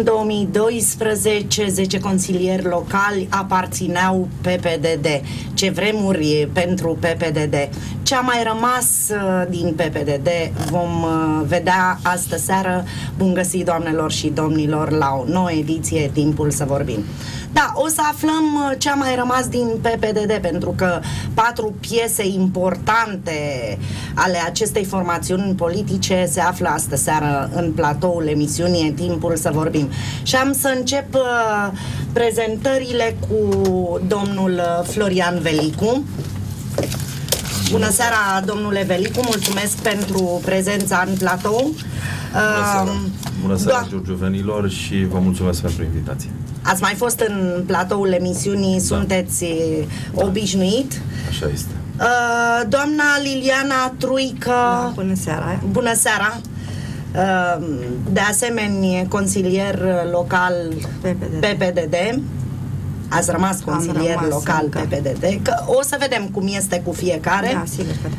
în 2012 10 consilieri locali aparțineau PPDD. Ce vremuri pentru PPDD. Ce a mai rămas uh, din PPDD vom uh, vedea astă seară. Bun găsit, doamnelor și domnilor, la o nouă ediție Timpul să vorbim. Da, o să aflăm uh, ce a mai rămas din PPDD, pentru că patru piese importante ale acestei formațiuni politice se află astă seară în platoul emisiunii Timpul să vorbim. Și am să încep uh, prezentările cu domnul uh, Florian Velicu. Bună seara, domnule Velicu, mulțumesc pentru prezența în platou. Bună seara, Bună seara Giurgiuvenilor și vă mulțumesc pentru invitație. Ați mai fost în platoul emisiunii, da. sunteți obișnuit. Așa este. Uh, doamna Liliana Truică. Da, bună seara. Bună seara. Uh, de asemenea, consilier local PPDD. PPDD. Ați rămas consilier rămas local încă. PPDD. Că o să vedem cum este cu fiecare. Da, sigur că da.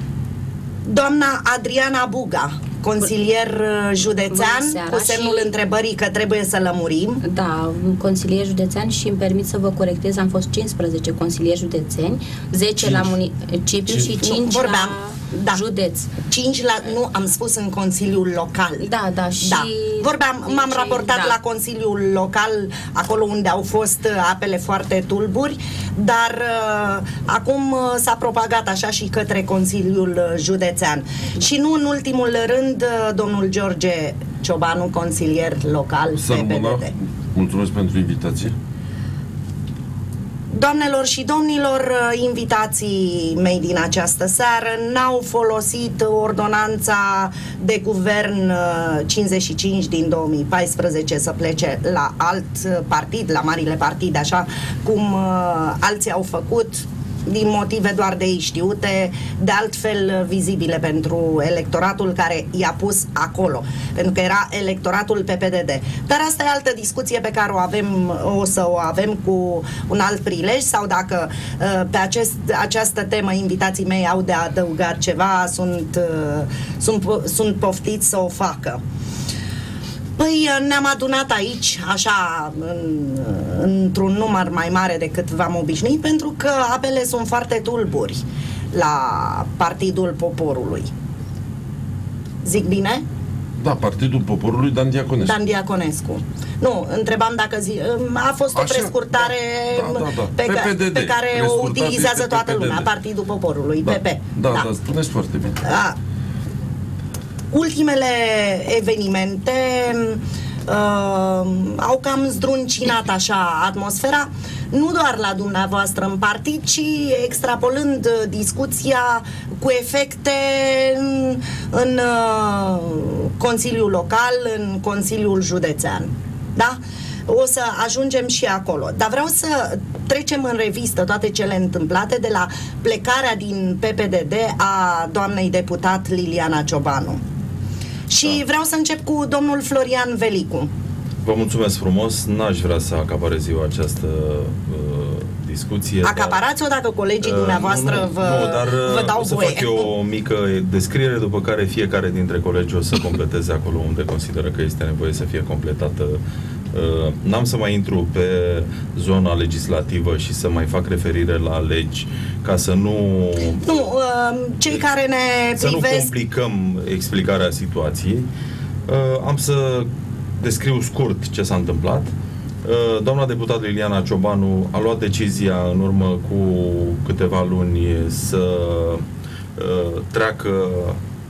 Doamna Adriana Buga, consilier uh, județean, cu semnul și... întrebării că trebuie să lămurim. Da, consilier județean și îmi permit să vă corectez, am fost 15 consilieri județeni, 10 5. la municipiu și 5 vorbeam. la da. județ. 5 la, nu, am spus în Consiliul Local. Da, da, și... Da. Vorbeam, m-am raportat da. la Consiliul Local, acolo unde au fost uh, apele foarte tulburi, dar uh, acum uh, s-a propagat așa și către Consiliul uh, Județean. Și nu în ultimul rând, uh, domnul George Ciobanu, consilier local PPDD. Mulțumesc pentru invitație. Doamnelor și domnilor, invitații mei din această seară n-au folosit ordonanța de guvern 55 din 2014 să plece la alt partid, la marile partide, așa cum alții au făcut din motive doar de ei știute, de altfel vizibile pentru electoratul care i-a pus acolo, pentru că era electoratul PPDD. Dar asta e altă discuție pe care o avem, o să o avem cu un alt prilej sau dacă uh, pe acest, această temă invitații mei au de adăugat ceva, sunt, uh, sunt, sunt poftiți să o facă. Păi ne-am adunat aici, așa, în, într-un număr mai mare decât v-am obișnuit, pentru că apele sunt foarte tulburi la Partidul Poporului. Zic bine? Da, Partidul Poporului Dan Diaconescu. Dan Diaconescu. Nu, întrebam dacă zi, a fost o Așa, prescurtare da, da, da. Pe, PPDD, pe care o utilizează toată PPDD. lumea, Partidul Poporului, da, PP. Da, da, da, spuneți foarte bine. Da. Ultimele evenimente uh, au cam zdruncinat așa atmosfera, nu doar la dumneavoastră în partid, ci extrapolând discuția cu efecte în, în uh, Consiliul Local, în Consiliul Județean. Da? o să ajungem și acolo. Dar vreau să trecem în revistă toate cele întâmplate de la plecarea din PPDD a doamnei deputat Liliana Ciobanu. Și da. vreau să încep cu domnul Florian Velicu. Vă mulțumesc frumos. N-aș vrea să acaparez eu această uh, discuție. Acaparați-o dacă colegii uh, dumneavoastră nu, nu, vă, nu, dar, vă uh, dau o să voie. fac eu o mică descriere, după care fiecare dintre colegi o să completeze acolo unde consideră că este nevoie să fie completată Uh, n-am să mai intru pe zona legislativă și să mai fac referire la legi ca să nu... Nu, uh, cei care ne Să privesc... nu complicăm explicarea situației. Uh, am să descriu scurt ce s-a întâmplat. Doamna deputat Liliana Ciobanu a luat decizia în urmă cu câteva luni să treacă,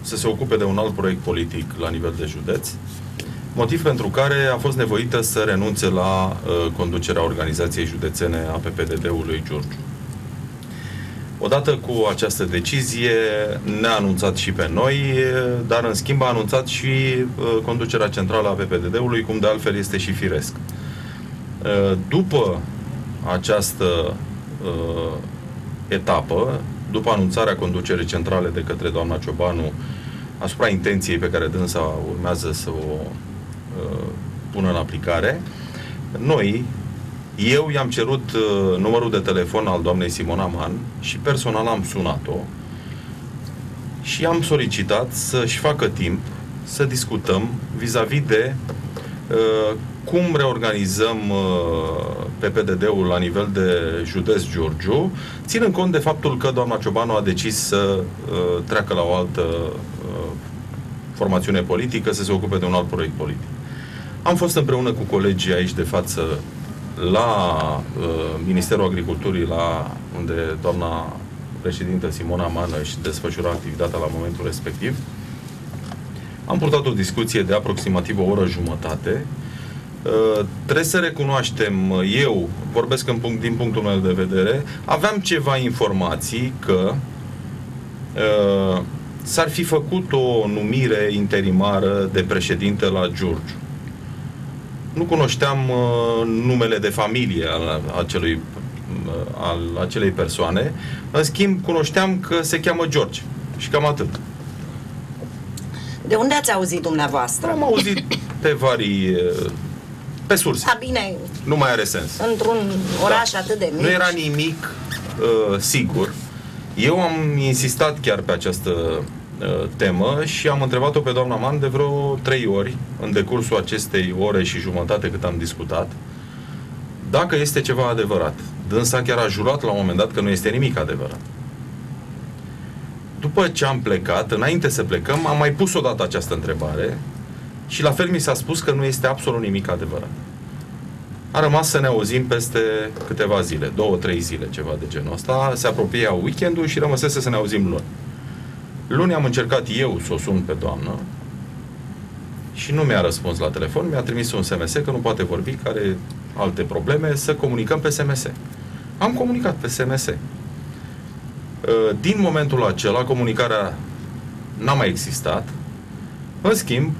să se ocupe de un alt proiect politic la nivel de județ motiv pentru care a fost nevoită să renunțe la uh, conducerea organizației județene a PPDD-ului Giurgiu. Odată cu această decizie ne-a anunțat și pe noi, dar în schimb a anunțat și uh, conducerea centrală a PPDD-ului, cum de altfel este și firesc. Uh, după această uh, etapă, după anunțarea conducerii centrale de către doamna Ciobanu asupra intenției pe care dânsa urmează să o Uh, pună în aplicare. Noi, eu i-am cerut uh, numărul de telefon al doamnei Simona Man și personal am sunat-o și am solicitat să-și facă timp să discutăm vis-a-vis de uh, cum reorganizăm uh, PPDD-ul la nivel de județ Giurgiu, ținând cont de faptul că doamna Ciobanu a decis să uh, treacă la o altă uh, formațiune politică, să se ocupe de un alt proiect politic. Am fost împreună cu colegii aici de față la uh, Ministerul Agriculturii, la unde doamna președintă Simona Mană își desfășura activitatea la momentul respectiv. Am purtat o discuție de aproximativ o oră jumătate. Uh, trebuie să recunoaștem, eu vorbesc în punct, din punctul meu de vedere, aveam ceva informații că uh, s-ar fi făcut o numire interimară de președinte la Giurgiu. Nu cunoșteam uh, numele de familie al acelui uh, al acelei persoane. În schimb, cunoșteam că se cheamă George. Și cam atât. De unde ați auzit dumneavoastră? Am auzit pe vari... uh, pe surse. A, bine, Nu mai are sens. într-un oraș atât de mic. Nu era nimic uh, sigur. Eu am insistat chiar pe această uh, temă și am întrebat-o pe doamna Man de vreo trei ori în decursul acestei ore și jumătate cât am discutat dacă este ceva adevărat. Dânsa chiar a jurat la un moment dat că nu este nimic adevărat. După ce am plecat, înainte să plecăm, am mai pus odată această întrebare și la fel mi s-a spus că nu este absolut nimic adevărat. A rămas să ne auzim peste câteva zile, două, trei zile, ceva de genul ăsta. Se apropia weekendul și rămăsese să ne auzim luni. Luni am încercat eu să o sun pe doamnă și nu mi-a răspuns la telefon, mi-a trimis un SMS că nu poate vorbi, că are alte probleme, să comunicăm pe SMS. Am comunicat pe SMS. Uh, Din momentul acela, comunicarea n-a mai existat. În schimb,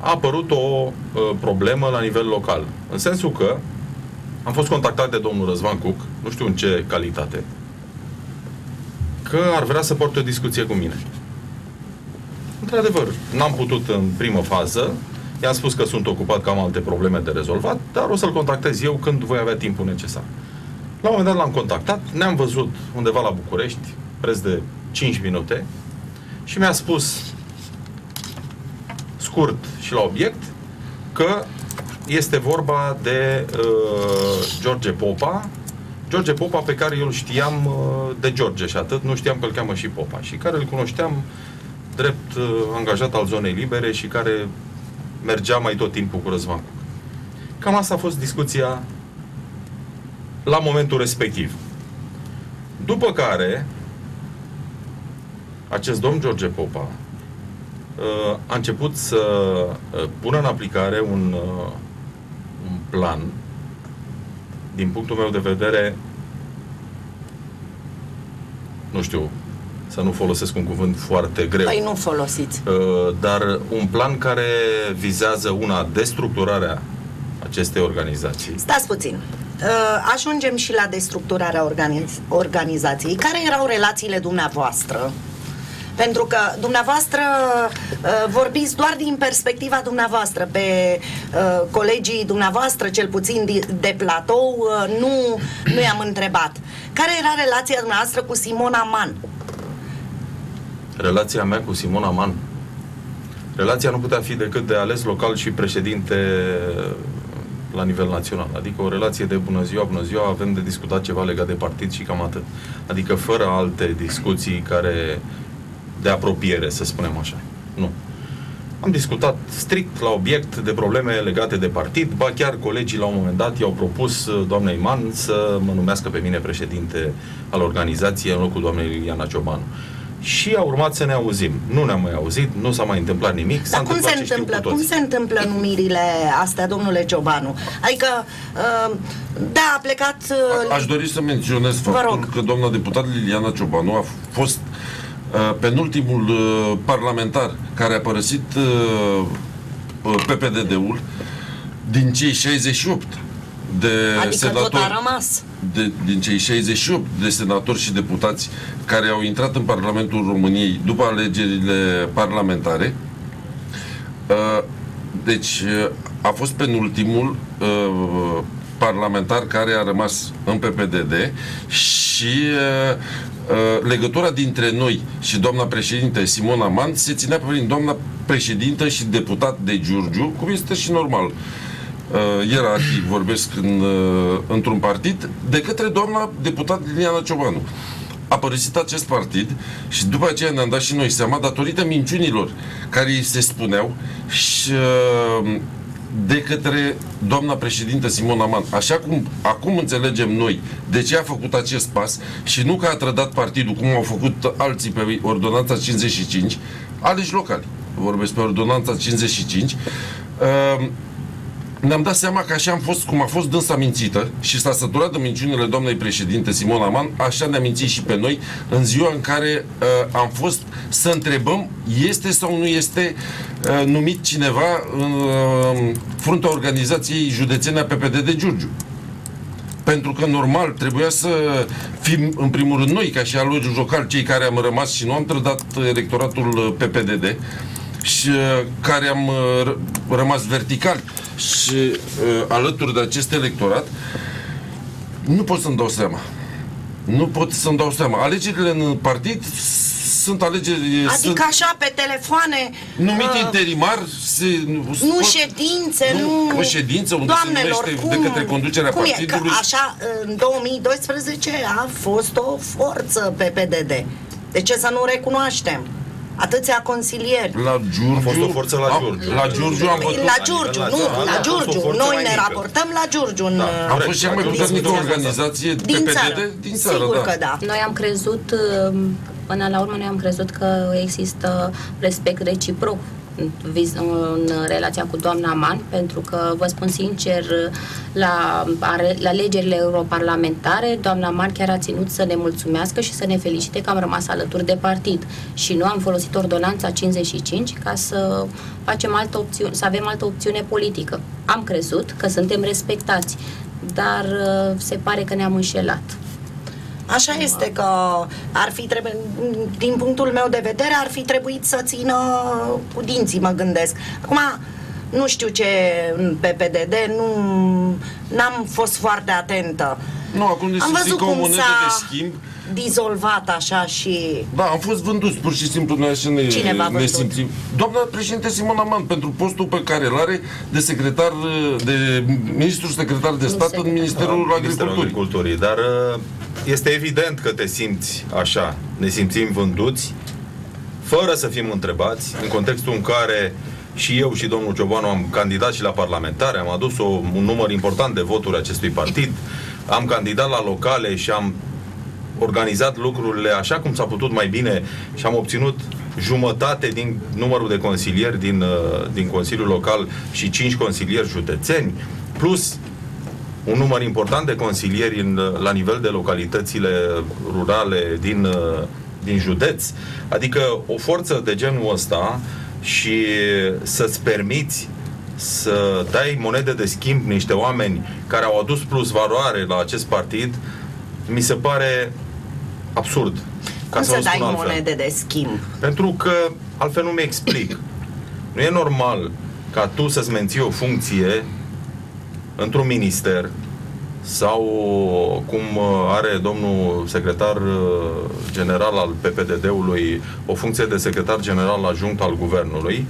a apărut o uh, problemă la nivel local. În sensul că am fost contactat de domnul Răzvan Cuc, nu știu în ce calitate, că ar vrea să poarte o discuție cu mine. Într-adevăr, n-am putut în primă fază, i-am spus că sunt ocupat, că am alte probleme de rezolvat, dar o să-l contactez eu când voi avea timpul necesar. La un moment dat l-am contactat, ne-am văzut undeva la București, preț de 5 minute, și mi-a spus scurt și la obiect că este vorba de uh, George Popa, George Popa pe care eu îl știam uh, de George și atât, nu știam că îl cheamă și Popa și care îl cunoșteam drept uh, angajat al zonei libere și care mergea mai tot timpul cu Răzvan Cuc. Cam asta a fost discuția la momentul respectiv. După care, acest domn George Popa uh, a început să uh, pună în aplicare un, uh, un plan, din punctul meu de vedere, nu știu, să nu folosesc un cuvânt foarte greu, Păi nu folosiți. uh, dar un plan care vizează una destructurarea acestei organizații. Stați puțin. Uh, Ajungem și la destructurarea organiz- organizației. Care erau relațiile dumneavoastră? Pentru că dumneavoastră uh, vorbiți doar din perspectiva dumneavoastră. Pe uh, colegii dumneavoastră, cel puțin de, de platou, uh, nu, nu i-am întrebat. Care era relația dumneavoastră cu Simona Man? Relația mea cu Simona Man. Relația nu putea fi decât de ales local și președinte la nivel național. Adică o relație de bună ziua, bună ziua, avem de discutat ceva legat de partid și cam atât. Adică fără alte discuții care de apropiere, să spunem așa. Nu. Am discutat strict la obiect de probleme legate de partid, ba chiar colegii la un moment dat i-au propus uh, doamnei Man să mă numească pe mine președinte al organizației în locul doamnei Liliana Ciobanu. Și a urmat să ne auzim. Nu ne-am mai auzit, nu s-a mai întâmplat nimic. s-a Dar cum întâmplat se ce știu întâmplă? cu Cum toții. se întâmplă numirile astea, domnule Ciobanu? Adică, uh, da, a plecat... uh, Aș dori să menționez Vă faptul rog. că doamna deputat Liliana Ciobanu a fost uh, penultimul uh, parlamentar care a părăsit uh, uh, PPDD-ul din cei 68 de Adică senatori tot a rămas. de, din cei 68 de senatori și deputați care au intrat în Parlamentul României după alegerile parlamentare. Uh, Deci uh, a fost penultimul uh, parlamentar care a rămas în PPDD și uh, uh, legătura dintre noi și doamna președinte Simona Manț se ținea prin doamna președintă și deputat de Giurgiu, cum este și normal. uh, ierarhii vorbesc în, uh, într-un partid, de către doamna deputat Liliana Ciobanu. A părăsit acest partid și după aceea ne-am dat și noi seama, datorită minciunilor care îi se spuneau și uh, de către doamna președintă Simona Man. Așa cum acum înțelegem noi de ce a făcut acest pas și nu că a trădat partidul, cum au făcut alții pe ordonanța 55, aleși locali. Vorbesc pe ordonanța 55. Uh, ne-am dat seama că așa am fost, cum a fost dânsa mințită și s-a săturat de minciunile doamnei președinte Simona Man, așa ne-a mințit și pe noi în ziua în care uh, am fost să întrebăm este sau nu este uh, numit cineva în uh, fruntea organizației județene a PPD de Giurgiu. Pentru că normal trebuia să fim în primul rând noi ca și alogii local cei care am rămas și nu am trădat electoratul PPDD și uh, care am uh, rămas vertical și uh, alături de acest electorat, nu pot să-mi dau seama. Nu pot să-mi dau seama. Alegerile în partid sunt alegeri... Adică sunt așa pe telefoane... numit uh, interimar, se, Nu ședințe, nu... Nu ședință unde Doamnelor, se numește cum, de către conducerea cum partidului. E? Că așa, în 2012 a fost o forță pe PDD. De ce să nu recunoaștem? Atâția consilieri. La Giurgiu... A fost o forță la am- Giurgiu. La Giurgiu am bătut... La Giurgiu, la nu, țară, la a fost o Giurgiu. forță Noi mai ne mică. raportăm la Giurgiu în Da. Am fost cea mai Giurgiu. puternică discuția asta. organizație din PPD țară. din țară, Sigur da. că da. Noi am crezut, uh, până la urmă, noi am crezut că există respect reciproc în vis- în relația cu doamna Man, pentru că, vă spun sincer, la, are- la alegerile europarlamentare, doamna Man chiar a ținut să ne mulțumească și să ne felicite că am rămas alături de partid. Și nu am folosit ordonanța 55 ca să facem altă opțiune, să avem altă opțiune politică. Am crezut că suntem respectați, dar uh, se pare că ne-am înșelat. Așa este că ar fi trebuie, din punctul meu de vedere, ar fi trebuit să țină cu dinții, mă gândesc. Acum, nu știu ce în PPDD, nu n-am fost foarte atentă. Nu, acum ne Am simțim văzut ca o cum monedă s-a de schimb. dizolvat așa și... Da, am fost vânduți pur și simplu noi așa ne, Cine v-a ne vândut? simțim. Doamna președinte Simona Man, pentru postul pe care îl are de secretar, de ministru secretar de stat secretar. în Ministerul Ministerul Agriculturii. Agriculturii. Dar uh, este evident că te simți așa, ne simțim vânduți, fără să fim întrebați, în contextul în care și eu și domnul Ciobanu am candidat și la parlamentare, am adus o, un număr important de voturi acestui partid, am candidat la locale și am organizat lucrurile așa cum s-a putut mai bine și am obținut jumătate din numărul de consilieri din, uh, din Consiliul Local și cinci consilieri județeni, plus un număr important de consilieri în, la nivel de localitățile rurale din, uh, din județ. Adică o forță de genul ăsta și să-ți permiți să dai monede de schimb niște oameni care au adus plus valoare la acest partid, mi se pare absurd. Ca Cum să să vă dai spun altfel. monede de schimb? Pentru că altfel nu mi explic. Nu e normal ca tu să-ți menții o funcție într-un minister sau cum uh, are domnul secretar uh, general al PPDD-ului o funcție de secretar general adjunct al guvernului,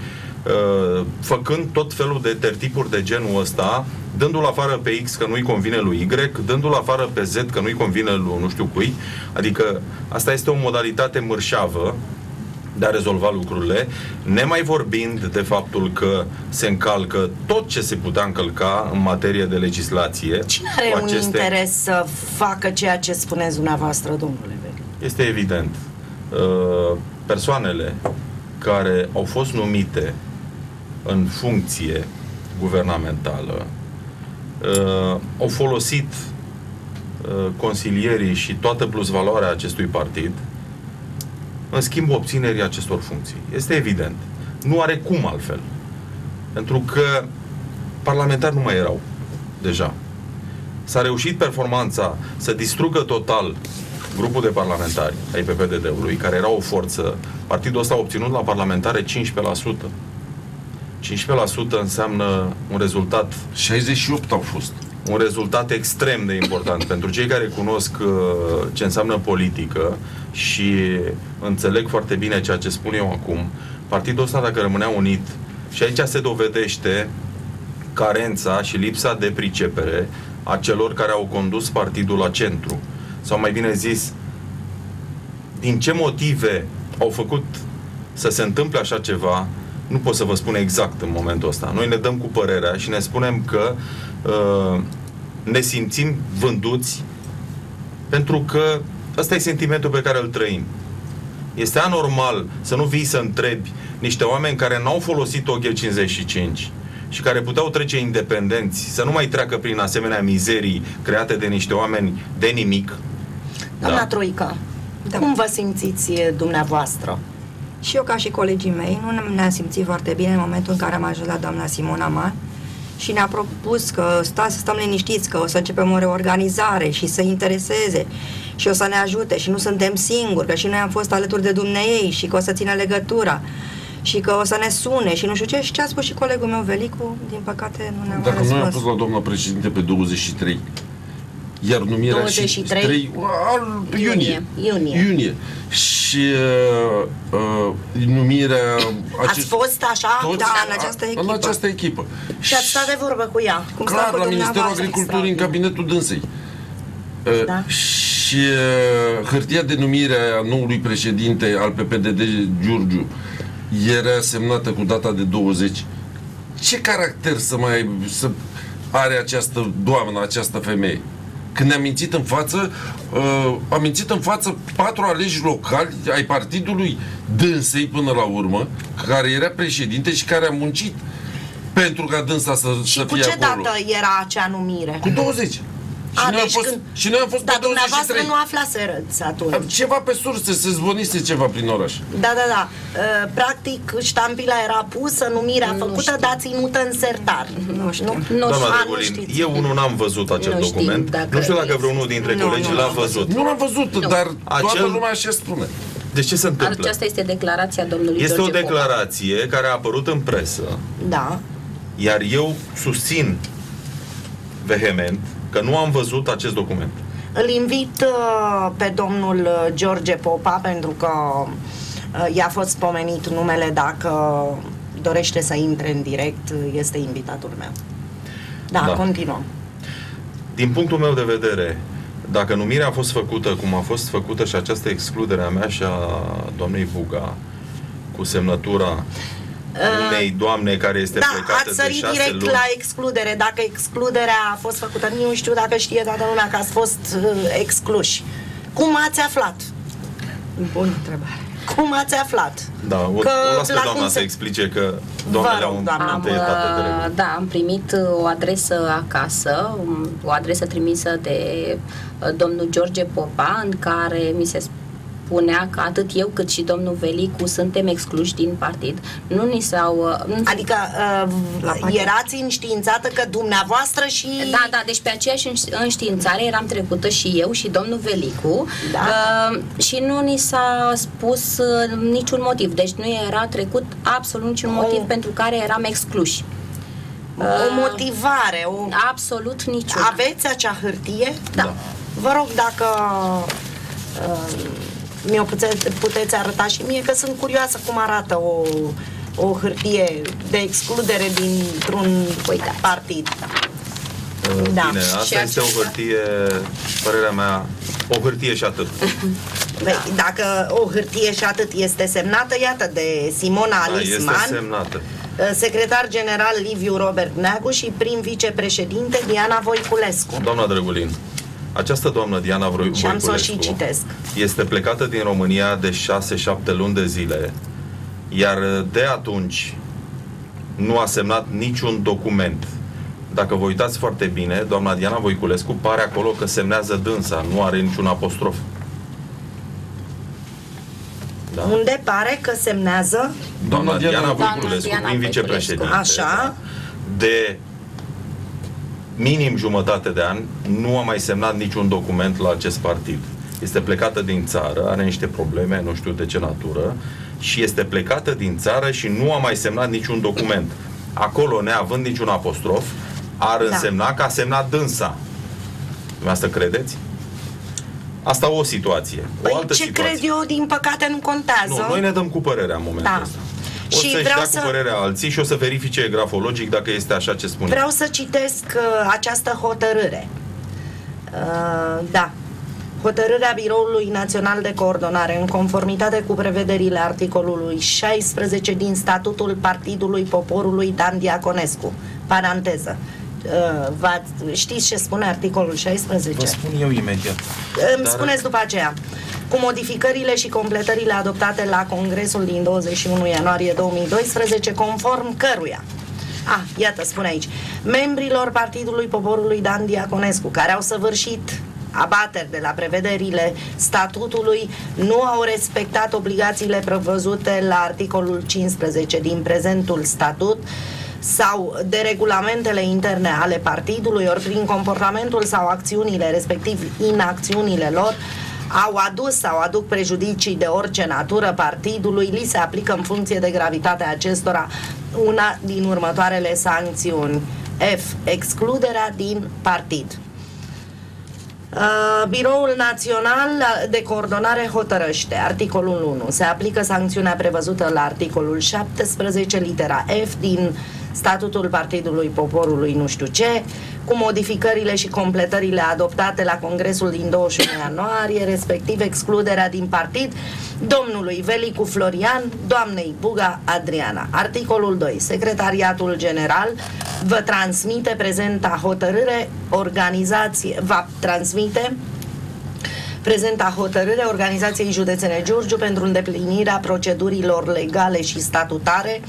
uh, făcând tot felul de tertipuri de genul ăsta, dându-l afară pe X că nu-i convine lui Y, dându-l afară pe Z că nu-i convine lui nu știu cui. Adică asta este o modalitate mărșavă de a rezolva lucrurile, nemai vorbind de faptul că se încalcă tot ce se putea încălca în materie de legislație. Cine are cu un interes să facă ceea ce spuneți dumneavoastră, domnule Veli? Este evident. Uh, Persoanele care au fost numite în funcție guvernamentală uh, au folosit uh, consilierii și toată plusvaloarea acestui partid în schimb obținerii acestor funcții. Este evident. Nu are cum altfel. Pentru că parlamentari nu mai erau deja. S-a reușit performanța să distrugă total grupul de parlamentari ai PPDD-ului, care era o forță. Partidul ăsta a obținut la parlamentare 15%. 15% înseamnă un rezultat 68 au fost. Un rezultat extrem de important pentru cei care cunosc uh, ce înseamnă politică și înțeleg foarte bine ceea ce spun eu acum. Partidul ăsta, dacă rămânea unit, și aici se dovedește carența și lipsa de pricepere a celor care au condus partidul la centru. Sau mai bine zis, din ce motive au făcut să se întâmple așa ceva, nu pot să vă spun exact în momentul ăsta. Noi ne dăm cu părerea și ne spunem că uh, ne simțim vânduți pentru că ăsta e sentimentul pe care îl trăim. Este anormal să nu vii să întrebi niște oameni care n-au folosit OG55 și care puteau trece independenți, să nu mai treacă prin asemenea mizerii create de niște oameni de nimic. Doamna Da. Troică, Da. cum vă simțiți e, dumneavoastră? Și eu, ca și colegii mei, nu ne-am simțit foarte bine în momentul în care am ajuns la doamna Simona Man și ne-a propus că sta, să stăm liniștiți, că o să începem o reorganizare și să intereseze și o să ne ajute și nu suntem singuri, că și noi am fost alături de dumneei și că o să țină legătura și că o să ne sune și nu știu ce și ce a spus și colegul meu Velicu, din păcate nu ne-a mai Dacă noi am răspuns. fost la doamna președinte pe 23, iar numirea 23? și 3 al iunie. Iunie. Iunie. Și uh, uh, numirea Ați fost așa? toți- Da, în această echipă. În această echipă. Și ați stat de vorbă cu ea. Cum stau Clar, cu la Ministerul dumneavoastră, Agriculturii, în exact. cabinetul dânsei. Uh, Da. Și uh, hârtia de numire a noului președinte al PPDD, Giurgiu, era semnată cu data de 20. Ce caracter să mai aibă- să are această doamnă, această femeie? Când ne-a mințit în față, uh, a mințit în față patru aleși locali ai partidului dânsei până la urmă, care era președinte și care a muncit pentru ca dânsa să, Și să cu fie ce acolo. dată era acea numire? Cu 20. Și, A, noi am deci fost, când- și noi am fost Dar pe dumneavoastră 23. nu aflaserăți atunci. Ceva pe surse, se zvonise ceva prin oraș. Da, da, da. Uh, Practic, ștampila era pusă, numirea Nu făcută, știu. dar ținută în sertar. Nu știu. Nu, Nu Doamna știu. A, nu Drăgulin, știți. eu unul n-am văzut acel Nu știm document. dacă nu știu dacă este. vreunul dintre Nu, colegi nu l-a l-am văzut. Nu l-am văzut, Nu. dar toată Acel- lumea așa spune. Deci ce se întâmplă? Aceasta este declarația domnului Este o George Popa. declarație care a apărut în presă, Da. iar eu susțin vehement că nu am văzut acest document. Îl invit uh, pe domnul uh, George Popa pentru că uh, i-a fost pomenit numele dacă dorește să intre în direct, uh, este invitatul meu. Da, Da. continuăm. Din punctul meu de vedere, dacă numirea a fost făcută cum a fost făcută și această excludere a mea și a doamnei Buga, cu semnătura unei doamne care este Da, plecată ați de sărit șase direct luni. la excludere. Dacă excluderea a fost făcută, nu știu dacă știe toată lumea că ați fost uh, excluși. Cum ați aflat? Bună întrebare. Cum ați aflat? Da, o, Că o las pe la doamna cum să se- explice că Vă doamnele rog, au un doamna. Am, întâietate de uh, regulă. da, am primit uh, o adresă acasă, um, o adresă trimisă de uh, domnul George Popa, în care mi se spunea că atât eu cât și domnul Velicu suntem excluși din partid. Nu ni s-au... uh, nu- Adică La uh, pachet. erați înștiințată că dumneavoastră și... Da, da, deci pe aceeași înș- înștiințare eram trecută și eu și domnul Velicu Da. uh, și nu ni s-a spus uh, niciun motiv. Deci nu era trecut absolut niciun motiv Oh. pentru care eram excluși. O motivare, o... Absolut niciun. Aveți acea hârtie? Da. Vă rog dacă uh, mi-o puteți, puteți arăta și mie, că sunt curioasă cum arată o, o hârtie de excludere dintr-un Uitați. partid. Uh, da. Bine, asta Și este o acesta- hârtie, părerea mea, o hârtie și atât. Băi, dacă o hârtie și atât este semnată, iată, de Simona Da, este Alisman, semnată. uh, secretar general Liviu Robert Neagu și prim vicepreședinte Diana Voiculescu. Doamna Drăgulin, această doamnă Diana Vroi- Și am să o și Voiculescu citesc. este plecată din România de 6-7 luni de zile, iar de atunci nu a semnat niciun document. Dacă vă uitați foarte bine, doamna Diana Voiculescu pare acolo că semnează dânsa, nu are niciun apostrof. Da? Unde pare că semnează Doamna Diana Diana Voiculescu, Diana prin Voiculescu. vicepreședinte, Așa. de minim jumătate de an, nu a mai semnat niciun document la acest partid. Este plecată din țară, are niște probleme, nu știu de ce natură, și este plecată din țară și nu a mai semnat niciun document. Acolo, neavând niciun apostrof, ar Da. însemna că a semnat dânsa. Dumneavoastră credeți? Asta o situație. O Păi altă ce situație. cred eu, din păcate, nu contează. Nu, noi ne dăm cu părerea în momentul Da. ăsta. O Și să-și vreau dea să- cu părerea alții și o să verifice grafologic dacă este așa ce spune. Vreau să citesc uh, această hotărâre. Uh, da. Hotărârea Biroului Național de Coordonare, în conformitate cu prevederile articolului 16 din Statutul Partidului Poporului Dan Diaconescu. Paranteză. Uh, v-ați- știți ce spune articolul 16? Vă spun eu imediat. Îmi Dar- spuneți după aceea. Cu modificările și completările adoptate la Congresul din 21 ianuarie 2012, conform căruia Ah, iată, spune aici. Membrilor Partidului Poporului Dan Diaconescu, care au săvârșit abateri de la prevederile statutului, nu au respectat obligațiile prevăzute la articolul 15 din prezentul statut, sau de regulamentele interne ale partidului, ori prin comportamentul sau acțiunile, respectiv inacțiunile lor, au adus sau aduc prejudicii de orice natură partidului, li se aplică în funcție de gravitatea acestora una din următoarele sancțiuni. F. Excluderea din partid. Uh, Biroul Național de Coordonare hotărăște, articolul 1, se aplică sancțiunea prevăzută la articolul 17, litera F din Statutul Partidului Poporului nu știu ce, cu modificările și completările adoptate la Congresul din 21 ianuarie, respectiv excluderea din partid domnului Velicu Florian, doamnei Buga Adriana. Articolul 2. Secretariatul General vă transmite prezenta hotărâre organizație, va transmite prezenta hotărâre Organizației Județene Giurgiu pentru îndeplinirea procedurilor legale și statutare,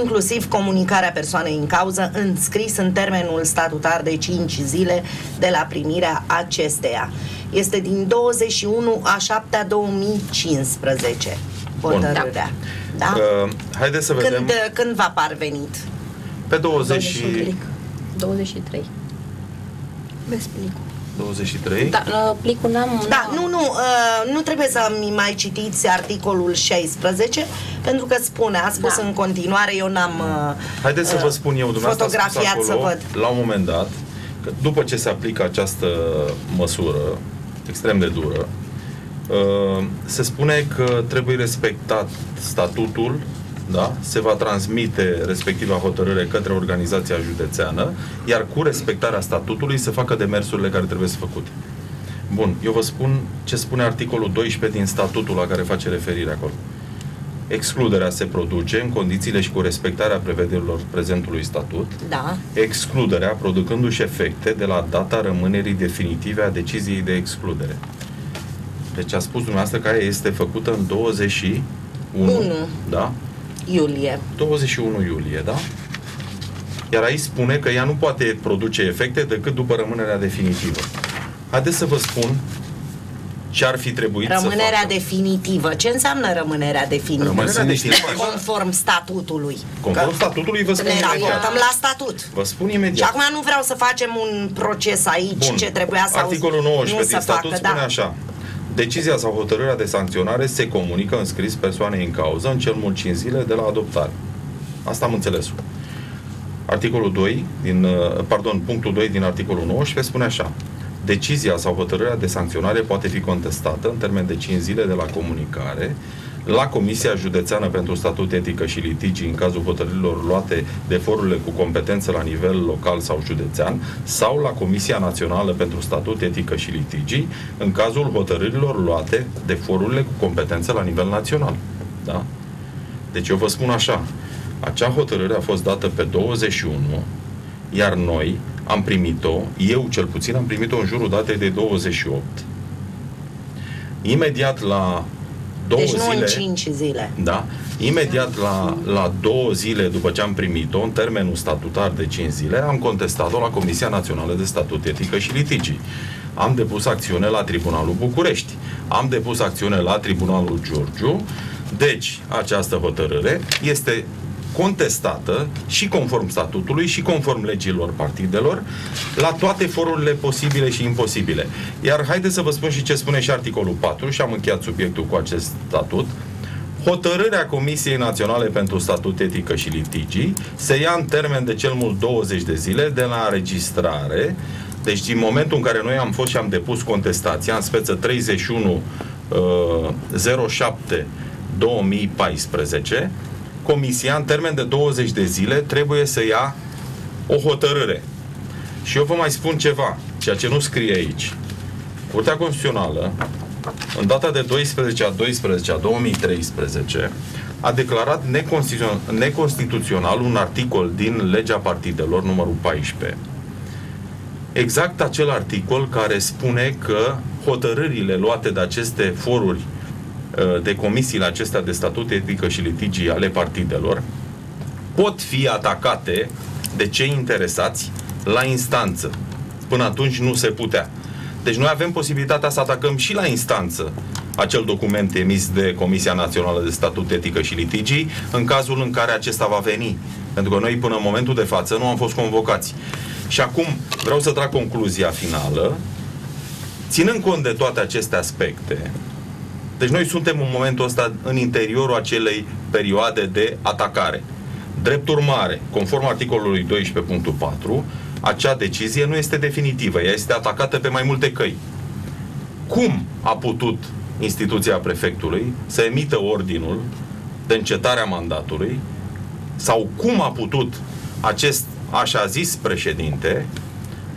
inclusiv comunicarea persoanei în cauză, înscris în termenul statutar de 5 zile de la primirea acesteia. Este din 21 a 7 a 2015 hotărârea. Da? Uh, haideți să vedem. Când, când v-a parvenit? Pe 20 și... 21 23. Vezi plicul. 23. Da, uh, plicul n-am... Da, n-am- nu, nu, uh, nu trebuie să mi mai citiți articolul 16, pentru că spune, a spus Da. în continuare, eu n-am uh, Haideți să vă spun eu, dumneavoastră ați spus fotografiat să acolo, văd. la un moment dat, că după ce se aplică această măsură extrem de dură, uh, se spune că trebuie respectat statutul, da? se va transmite respectiva hotărâre către organizația județeană, iar cu respectarea statutului se facă demersurile care trebuie să făcute. Bun, eu vă spun ce spune articolul 12 din statutul la care face referire acolo. Excluderea se produce în condițiile și cu respectarea prevederilor prezentului statut, Da, excluderea producându-și efecte de la data rămânerii definitive a deciziei de excludere. Deci a spus dumneavoastră că aia este făcută în 21, Unu. da? Iulie. 21 iulie, da? Iar aici spune că ea nu poate produce efecte decât după rămânerea definitivă. Haideți să vă spun ce ar fi trebuit să Rămânerea facă. definitivă. Ce înseamnă rămânerea definitivă? Rămânerea definitivă. Conform statutului. Conform Că statutului vă spun ne imediat. raportăm la statut. Vă spun Și imediat. acum nu vreau să facem un proces aici Bun. ce trebuia să Articolul auzi- 19 nu din să statut facă, spune da. așa. Decizia sau hotărârea de sancționare se comunică în scris persoanei în cauză în cel mult 5 zile de la adoptare. Asta am înțeles. Articolul 2 din, uh, pardon, punctul 2 din articolul 19 spune așa. Decizia sau hotărârea de sancționare poate fi contestată în termen de 5 zile de la comunicare la Comisia Județeană pentru Statut Etică și Litigii în cazul hotărârilor luate de forurile cu competență la nivel local sau județean sau la Comisia Națională pentru Statut Etică și Litigii în cazul hotărârilor luate de forurile cu competență la nivel național. Da? Deci eu vă spun așa, acea hotărâre a fost dată pe 21, iar noi am primit-o, eu cel puțin am primit-o în jurul datei de 28. Imediat la două Deci nu zile... în 5 zile. Da. Imediat la, la două zile după ce am primit-o, în termenul statutar de 5 zile, am contestat-o la Comisia Națională de Statut Etică și Litigii. Am depus acțiune la Tribunalul București. Am depus acțiune la Tribunalul Giurgiu. Deci, această hotărâre este contestată și conform statutului și conform legilor partidelor la toate forurile posibile și imposibile. Iar haideți să vă spun și ce spune și articolul 4 și am încheiat subiectul cu acest statut. Hotărârea Comisiei Naționale pentru Statut Etică și Litigii se ia în termen de cel mult 20 de zile de la înregistrare, deci din momentul în care noi am fost și am depus contestația în speță 31 uh, 07 2014, Comisia, în termen de 20 de zile, trebuie să ia o hotărâre. Și eu vă mai spun ceva, ceea ce nu scrie aici. Curtea Constituțională, în data de 12 a 12 a 2013, a declarat neconstituțional, neconstituțional un articol din legea partidelor, numărul 14. Exact acel articol care spune că hotărârile luate de aceste foruri uh, de comisiile acestea de statut etică și litigii ale partidelor pot fi atacate de cei interesați la instanță. Până atunci nu se putea. Deci noi avem posibilitatea să atacăm și la instanță acel document emis de Comisia Națională de Statut Etică și Litigii în cazul în care acesta va veni. Pentru că noi până în momentul de față nu am fost convocați. Și acum vreau să trag concluzia finală. Ținând cont de toate aceste aspecte, deci noi suntem în momentul ăsta în interiorul acelei perioade de atacare. Drept urmare, conform articolului 12.4, acea decizie nu este definitivă, ea este atacată pe mai multe căi. Cum a putut instituția prefectului să emită ordinul de încetare a mandatului sau cum a putut acest așa zis președinte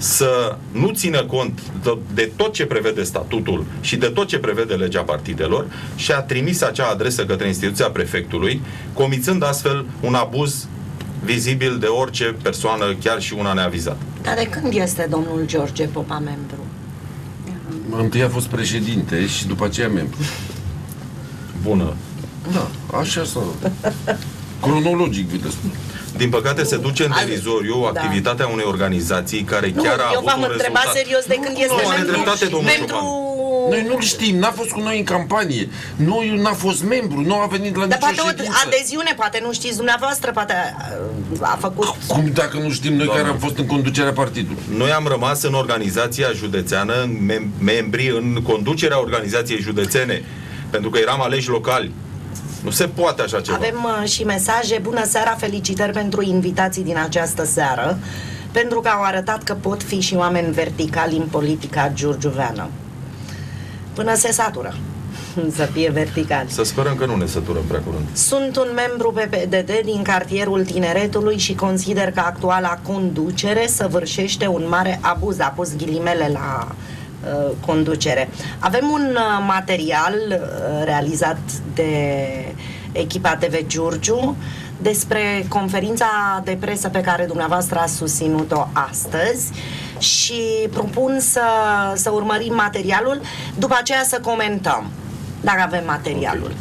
să nu țină cont de, de tot ce prevede statutul și de tot ce prevede legea partidelor și a trimis acea adresă către instituția prefectului, comițând astfel un abuz vizibil de orice persoană, chiar și una neavizată. Dar de când este domnul George Popa membru? Întâi a fost președinte și după aceea membru. Bună. Da, așa s-a... Cronologic, vi le spun. Din păcate se duce în Al- derizoriu da. activitatea unei organizații care Nu, chiar a eu avut v-am un întrebat rezultat. serios de când este nu, are membru. dreptate, domnul pentru... Noi nu-l știm, n-a fost cu noi în campanie. Noi n-a fost membru, nu a venit la Dar nicio poate o ședință. adeziune, poate nu știți dumneavoastră, poate uh, a făcut... Cum dacă nu știm noi Doamne. care am fost în conducerea partidului? Noi am rămas în organizația județeană, mem- membri în conducerea organizației județene, pentru că eram aleși locali. Nu se poate așa ceva. Avem uh, și mesaje. Bună seara, felicitări pentru invitații din această seară, pentru că au arătat că pot fi și oameni verticali în politica giurgiuveană. Până se satură să fie verticali. Să sperăm că nu ne săturăm prea curând. Sunt un membru PPDD din cartierul Tineretului și consider că actuala conducere săvârșește un mare abuz. A pus ghilimele la uh, conducere. Avem un uh, material uh, realizat de echipa TV Giurgiu despre conferința de presă pe care dumneavoastră a susținut-o astăzi și propun să, să urmărim materialul, după aceea să comentăm, dacă avem materialul.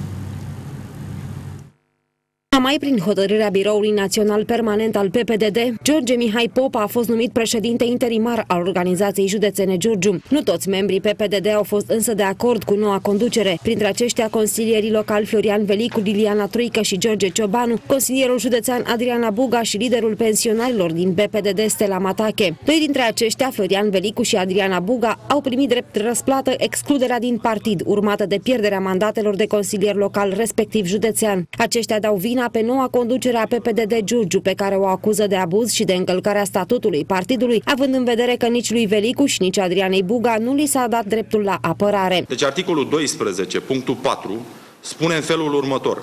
Mai prin hotărârea Biroului Național Permanent al PPDD, George Mihai Popa a fost numit președinte interimar al organizației județene Giurgiu. Nu toți membrii PPDD au fost însă de acord cu noua conducere. Printre aceștia, consilierii locali Florian Velicu, Liliana Troică și George Ciobanu, consilierul județean Adriana Buga și liderul pensionarilor din PPDD Stella Matache. Doi dintre aceștia, Florian Velicu și Adriana Buga, au primit drept răsplată excluderea din partid, urmată de pierderea mandatelor de consilier local, respectiv județean. Aceștia dau vina pe noua conducere a PPDD Giurgiu, pe care o acuză de abuz și de încălcarea statutului partidului, având în vedere că nici lui Velicu și nici Adrianei Buga nu li s-a dat dreptul la apărare. Deci articolul 12, punctul 4, spune în felul următor.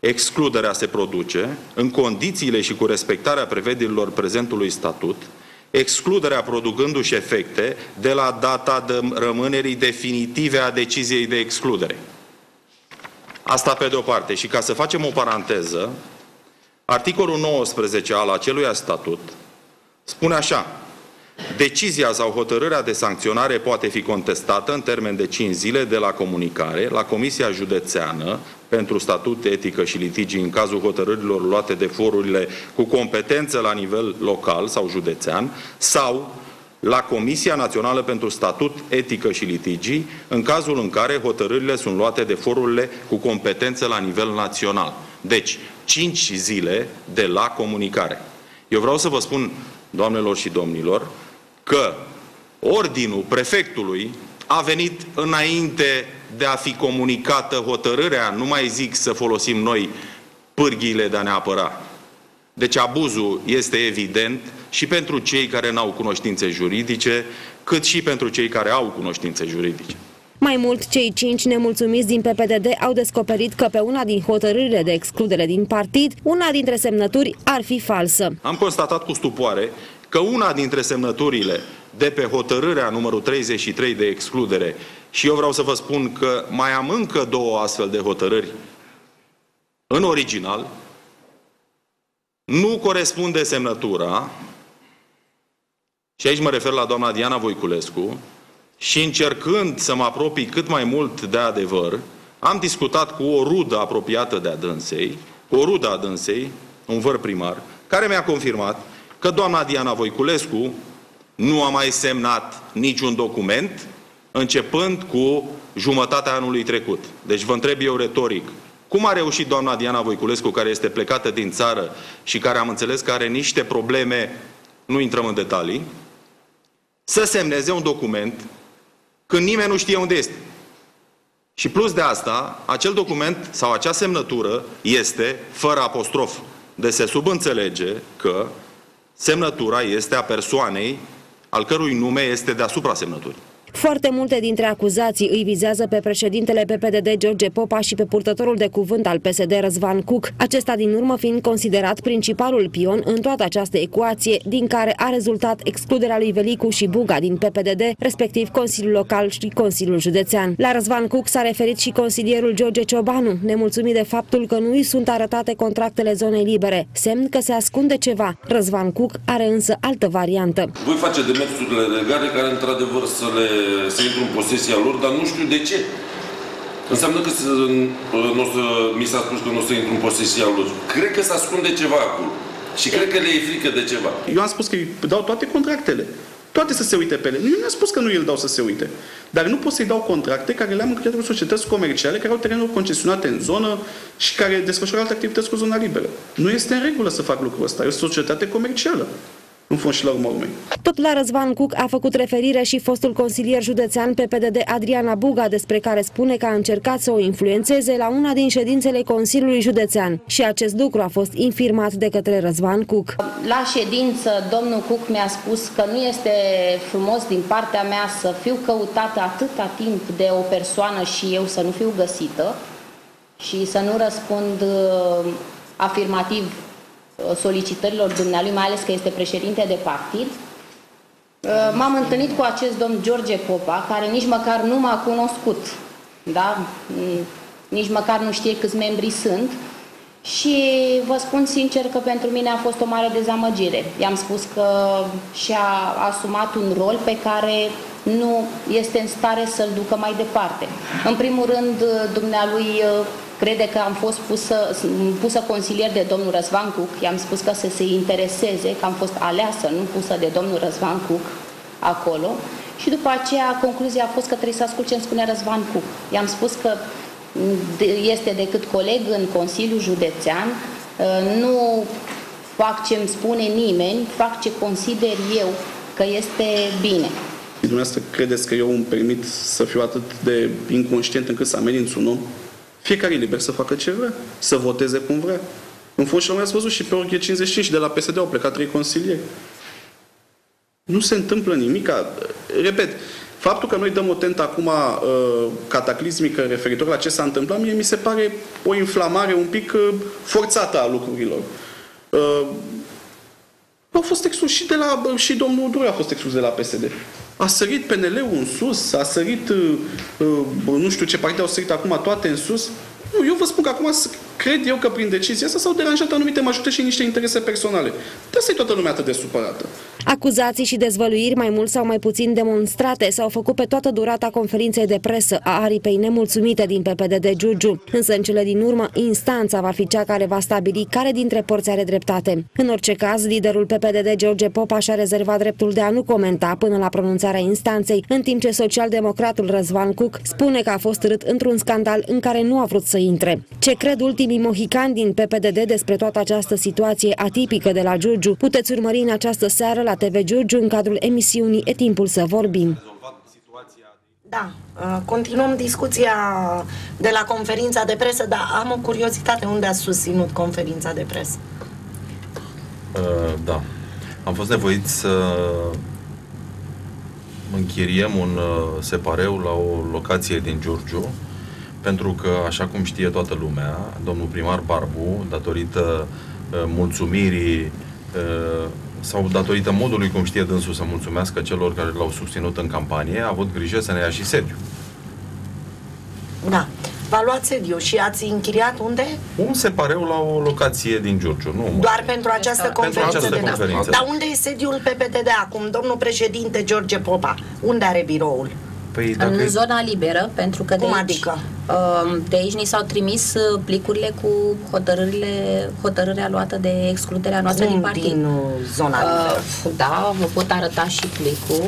Excluderea se produce în condițiile și cu respectarea prevederilor prezentului statut, excluderea producându-și efecte de la data de rămânerii definitive a deciziei de excludere. Asta pe de o parte. Și ca să facem o paranteză, articolul 19 al acelui statut spune așa. Decizia sau hotărârea de sancționare poate fi contestată în termen de 5 zile de la comunicare la Comisia Județeană pentru Statut, Etică și Litigii în cazul hotărârilor luate de forurile cu competență la nivel local sau județean sau la Comisia Națională pentru Statut, Etică și Litigii în cazul în care hotărârile sunt luate de forurile cu competență la nivel național. Deci, 5 zile de la comunicare. Eu vreau să vă spun, doamnelor și domnilor, că ordinul prefectului a venit înainte de a fi comunicată hotărârea, nu mai zic să folosim noi pârghiile de a ne apăra. Deci abuzul este evident și pentru cei care n-au cunoștințe juridice, cât și pentru cei care au cunoștințe juridice. Mai mult, cei cinci nemulțumiți din PPDD au descoperit că pe una din hotărârile de excludere din partid, una dintre semnături ar fi falsă. Am constatat cu stupoare că una dintre semnăturile de pe hotărârea numărul 33 de excludere și eu vreau să vă spun că mai am încă două astfel de hotărâri în original, nu corespunde semnătura, și aici mă refer la doamna Diana Voiculescu, și încercând să mă apropii cât mai mult de adevăr, am discutat cu o rudă apropiată de adânsei, cu o rudă adânsei, un văr primar, care mi-a confirmat că doamna Diana Voiculescu nu a mai semnat niciun document începând cu jumătatea anului trecut. Deci vă întreb eu retoric, cum a reușit doamna Diana Voiculescu, care este plecată din țară și care am înțeles că are niște probleme, nu intrăm în detalii, să semneze un document când nimeni nu știe unde este? Și plus de asta, acel document sau acea semnătură este fără apostrof. De se subînțelege că semnătura este a persoanei al cărui nume este deasupra semnăturii. Foarte multe dintre acuzații îi vizează pe președintele PPDD George Popa și pe purtătorul de cuvânt al PSD Răzvan Cuc, acesta din urmă fiind considerat principalul pion în toată această ecuație, din care a rezultat excluderea lui Velicu și Buga din PPDD, respectiv Consiliul Local și Consiliul Județean. La Răzvan Cuc s-a referit și consilierul George Ciobanu, nemulțumit de faptul că nu îi sunt arătate contractele zonei libere, semn că se ascunde ceva. Răzvan Cuc are însă altă variantă. Voi face demersurile legale care într-adevăr să le să intru în posesia lor, dar nu știu de ce. Înseamnă că nu o să, mi s-a spus că nu o să intru în posesia lor. Cred că se ascunde ceva acolo. Și cred că le e frică de ceva. Eu am spus că îi dau toate contractele. Toate să se uite pe ele. Eu nu am spus că nu îl dau să se uite. Dar nu pot să-i dau contracte care le-am încheiat cu societăți comerciale care au terenuri concesionate în zonă și care desfășoară alte activități cu zona liberă. Nu este în regulă să fac lucrul ăsta. E o societate comercială în fond și la urmă urmei. Tot la Răzvan Cuc a făcut referire și fostul consilier județean PPDD Adriana Buga, despre care spune că a încercat să o influențeze la una din ședințele Consiliului Județean și acest lucru a fost infirmat de către Răzvan Cuc. La ședință, domnul Cuc mi-a spus că nu este frumos din partea mea să fiu căutată atâta timp de o persoană și eu să nu fiu găsită și să nu răspund uh, afirmativ Uh, solicitărilor dumnealui, mai ales că este președinte de partid. Uh, m-am întâlnit cu acest domn George Popa, care nici măcar nu m-a cunoscut, da? Mm, nici măcar nu știe câți membri sunt și vă spun sincer că pentru mine a fost o mare dezamăgire. I-am spus că și-a asumat un rol pe care nu este în stare să-l ducă mai departe. În primul rând, dumnealui uh, crede că am fost pusă, pusă consilier de domnul Răzvan Cuc. I-am spus că să se intereseze, că am fost aleasă, nu pusă de domnul Răzvan Cuc acolo. Și după aceea, concluzia a fost că trebuie să ascult ce îmi spune Răzvan Cuc. I-am spus că este decât coleg în Consiliul Județean, uh, nu fac ce îmi spune nimeni, fac ce consider eu că este bine. Dumneavoastră credeți că eu îmi permit să fiu atât de inconștient încât să ameninț un om? Fiecare e liber să facă ce vrea, să voteze cum vrea. În fond și ați văzut și pe orghie 55 de la PSD au plecat trei consilieri. Nu se întâmplă nimic. Repet, faptul că noi dăm o tentă acum uh, cataclismică referitor la ce s-a întâmplat, mie mi se pare o inflamare un pic uh, forțată a lucrurilor. Uh, au fost exclus și de la, și domnul Dure a fost exclus de la PSD. A sărit PNL-ul în sus, a sărit, uh, uh, nu știu ce partide au sărit acum toate în sus. Nu, eu vă spun că acum cred eu că prin decizia asta s-au deranjat anumite majorități și niște interese personale. De asta e toată lumea atât de supărată. Acuzații și dezvăluiri mai mult sau mai puțin demonstrate s-au făcut pe toată durata conferinței de presă a aripei nemulțumite din PPD de Giurgiu. Însă în cele din urmă, instanța va fi cea care va stabili care dintre părți are dreptate. În orice caz, liderul PPD George Popaș și-a rezervat dreptul de a nu comenta până la pronunțarea instanței, în timp ce socialdemocratul Răzvan Cuc spune că a fost rât într-un scandal în care nu a vrut să intre. Ce cred ultimii mohicani din PPDD despre toată această situație atipică de la Giurgiu, puteți urmări în această seară la TV Giurgiu în cadrul emisiunii E timpul să vorbim. Da, uh, continuăm discuția de la conferința de presă, dar am o curiozitate, unde a susținut conferința de presă? Uh, da, am fost nevoit să închiriem un uh, separeu la o locație din Giurgiu, pentru că, așa cum știe toată lumea, domnul primar Barbu, datorită uh, mulțumirii uh, sau datorită modului cum știe dânsul să mulțumească celor care l-au susținut în campanie, a avut grijă să ne ia și sediu. Da. V-a luat sediu și ați închiriat unde? Un separeu la o locație din Giurgiu, nu mult. Doar pentru această Pentru conferință această de conferință. Dar unde e sediul PPTD acum? Domnul președinte George Popa, unde are biroul? Păi În zona liberă, pentru că Cum de aici, adică? uh, de aici ni s-au trimis uh, plicurile cu hotărârile, hotărârea luată de excluderea noastră din Cum partid. din uh, zona liberă? Uh, da, vă pot arăta și plicul.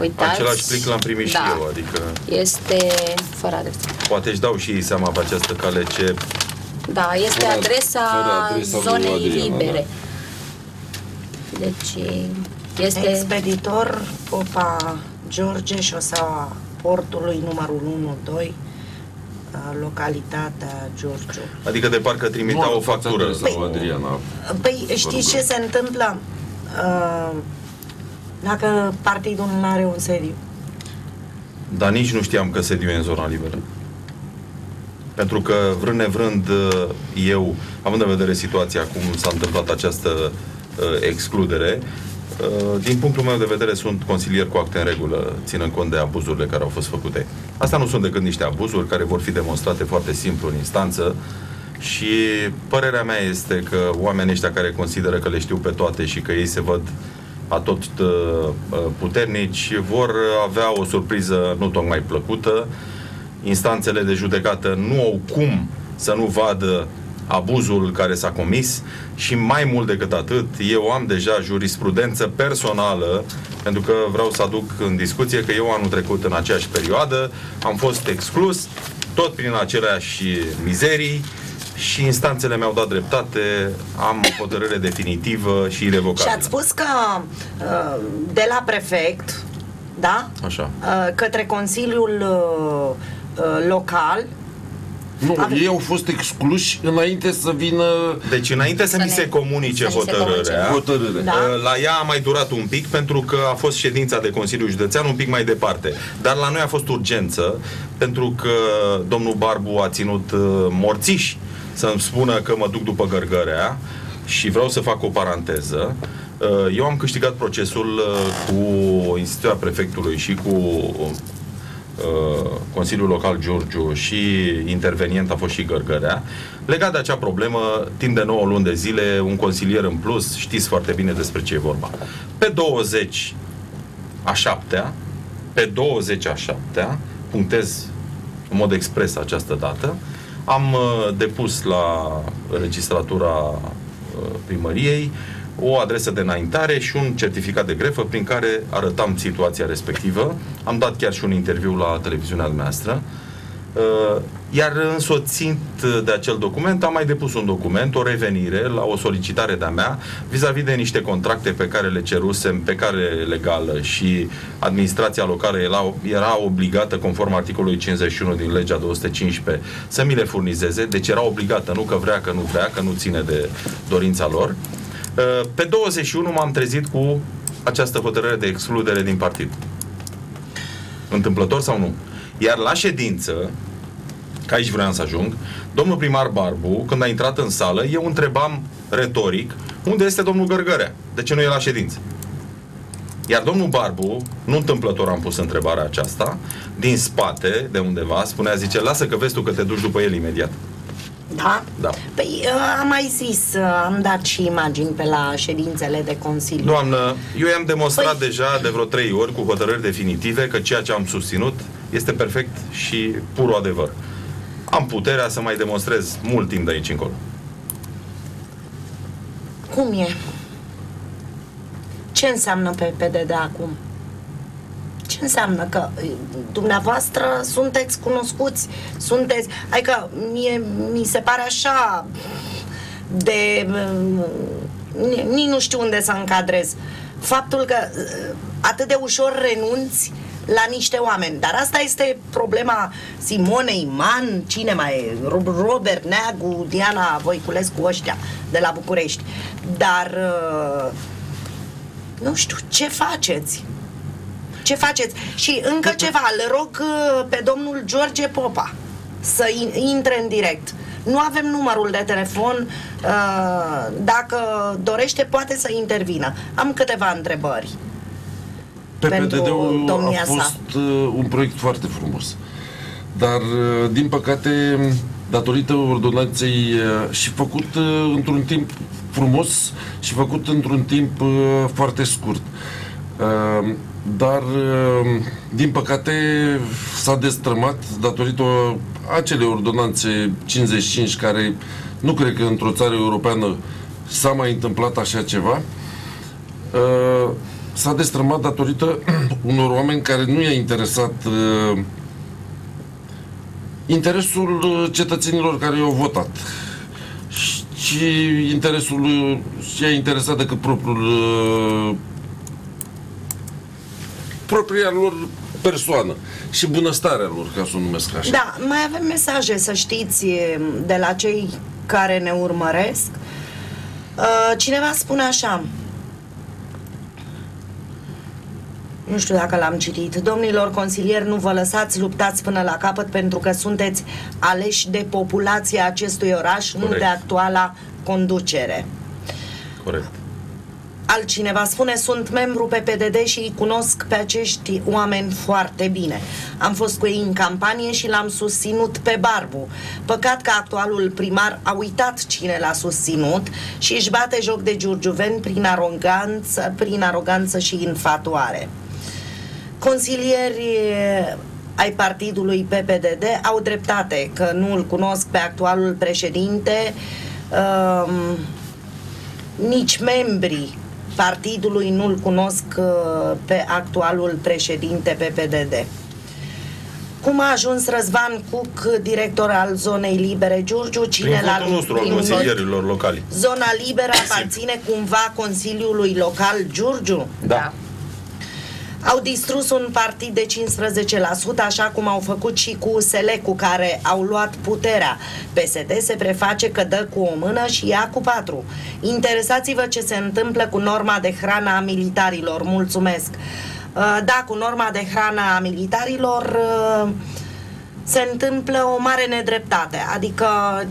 Uitați. Același plic l-am primit și da. eu, adică Este fără adresă. poate își dau și ei seama pe această cale ce Da, este Fără- adresa, fără adresa lui zonei Adriana, libere. Deci este Expeditor Popa George, șoseaua portului numărul 1-2, localitatea Giurgiu. Adică de parcă trimitea o factură. Sau Adriana. Păi știți ce se întâmplă? Uh, Dacă partidul nu are un sediu. Dar nici nu știam că sediu e în zona liberă. Pentru că, vrând nevrând, eu, având în vedere situația cum s-a întâmplat această uh, excludere, uh, din punctul meu de vedere sunt consilier cu acte în regulă, ținând cont de abuzurile care au fost făcute. Asta nu sunt decât niște abuzuri care vor fi demonstrate foarte simplu în instanță și părerea mea este că oamenii ăștia care consideră că le știu pe toate și că ei se văd atot uh, uh, puternici vor avea o surpriză nu tocmai plăcută. Instanțele de judecată nu au cum să nu vadă abuzul care s-a comis și mai mult decât atât, eu am deja jurisprudență personală, pentru că vreau să aduc în discuție că eu anul trecut în aceeași perioadă am fost exclus, tot prin aceleași mizerii, și instanțele mi-au dat dreptate, am o hotărâre definitivă și Și irrevocabilă. ați spus că uh, de la prefect, da? Așa. Uh, Către Consiliul uh, uh, Local, Nu, Ave- ei au fost excluși înainte să vină Deci înainte să, Să mi ne- se comunice să ni se hotărârea, hotărâre. Da. uh, la ea a mai durat un pic pentru că a fost ședința de Consiliu Județean un pic mai departe. Dar la noi a fost urgență pentru că domnul Barbu a ținut uh, morțiși să-mi spună că mă duc după gărgărea și vreau să fac o paranteză. Uh, Eu am câștigat procesul uh, cu instituția prefectului și cu uh, Consiliul Local Giurgiu și intervenient a fost și Gărgărea. Legat de acea problemă, timp de 9 luni de zile, un consilier în plus, știți foarte bine despre ce e vorba. Pe 20 a șaptea, pe 20 a șaptea, punctez în mod expres această dată, am uh, depus la registratura uh, primăriei o adresă de înaintare și un certificat de grefă prin care arătam situația respectivă. Am dat chiar și un interviu la televiziunea noastră. Uh, Iar însoțit de acel document am mai depus un document, o revenire la o solicitare de-a mea vis-a-vis de niște contracte pe care le cerusem pe care legală și administrația locală era, era obligată conform articolului 51 din legea 215 să mi le furnizeze, deci era obligată, nu că vrea, că nu vrea, că nu ține de dorința lor. Uh, Pe 21 m-am trezit cu această hotărâre de excludere din partid. Întâmplător sau nu? Iar la ședință, că aici vreau să ajung, domnul primar Barbu, când a intrat în sală, eu întrebam retoric unde este domnul Gărgărea? De ce nu e la ședință? Iar domnul Barbu, nu întâmplător am pus întrebarea aceasta, din spate, de undeva, spunea, zice, lasă că vezi tu că te duci după el imediat. Da? Da. Păi uh, am mai zis, uh, am dat și imagini pe la ședințele de Consiliu. Doamnă, eu i-am demonstrat Păi- deja de vreo trei ori cu hotărâri definitive că ceea ce am susținut este perfect și pur adevăr. Am puterea să mai demonstrez mult timp de aici încolo. Cum e? Ce înseamnă PPD de acum? Ce înseamnă că e, dumneavoastră sunteți cunoscuți, sunteți... Adică mie mi se pare așa de... mm, ni- Nici nu știu unde să încadrez. Faptul că uh, atât de ușor renunți la niște oameni. Dar asta este problema Simonei Man, cine mai e? Ro- Robert Neagu, Diana Voiculescu, ăștia de la București. Dar uh, nu știu, ce faceți? Ce faceți? Și încă ceva, îl rog uh, pe domnul George Popa să in- intre în direct. Nu avem numărul de telefon, uh, dacă dorește poate să intervină. Am câteva întrebări. pentru PPDD-ul a domnia sa. fost uh, un proiect foarte frumos. Dar, uh, din păcate, datorită ordonanței uh, și făcut uh, într-un timp frumos și făcut într-un timp uh, foarte scurt. Uh, Dar, uh, din păcate, s-a destrămat datorită acele ordonanțe 55 care nu cred că într-o țară europeană s-a mai întâmplat așa ceva. Uh, s-a destrămat datorită unor oameni care nu i-a interesat uh, interesul uh, cetățenilor care i-au votat și interesul lui și a interesat decât propriul uh, propria lor persoană și bunăstarea lor, ca să o numesc așa. Da, mai avem mesaje, să știți, de la cei care ne urmăresc. Uh, Cineva spune așa, nu știu dacă l-am citit, domnilor consilieri, nu vă lăsați, luptați până la capăt pentru că sunteți aleși de populația acestui oraș, nu Corect. de actuala conducere. Corect. Altcineva spune, sunt membru pe PDD și îi cunosc pe acești oameni foarte bine. Am fost cu ei în campanie și l-am susținut pe Barbu. Păcat că actualul primar a uitat cine l-a susținut și își bate joc de Giurgiuven prin aroganță, prin aroganță și infatuare. Consilieri ai partidului PPDD au dreptate că nu îl cunosc pe actualul președinte, um, nici membrii partidului nu-l cunosc uh, pe actualul președinte PPDD. Cum a ajuns Răzvan Cuc, director al zonei libere Giurgiu? Cine Prin l-a votul nostru al prin vot? consilierilor locali. Zona liberă aparține cumva Consiliului Local Giurgiu? Da. Au distrus un partid de 15%, așa cum au făcut și cu USL, cu care au luat puterea. PSD se preface că dă cu o mână și ia cu patru. Interesați-vă ce se întâmplă cu norma de hrană a militarilor. Mulțumesc! Uh, Da, cu norma de hrană a militarilor uh, se întâmplă o mare nedreptate, adică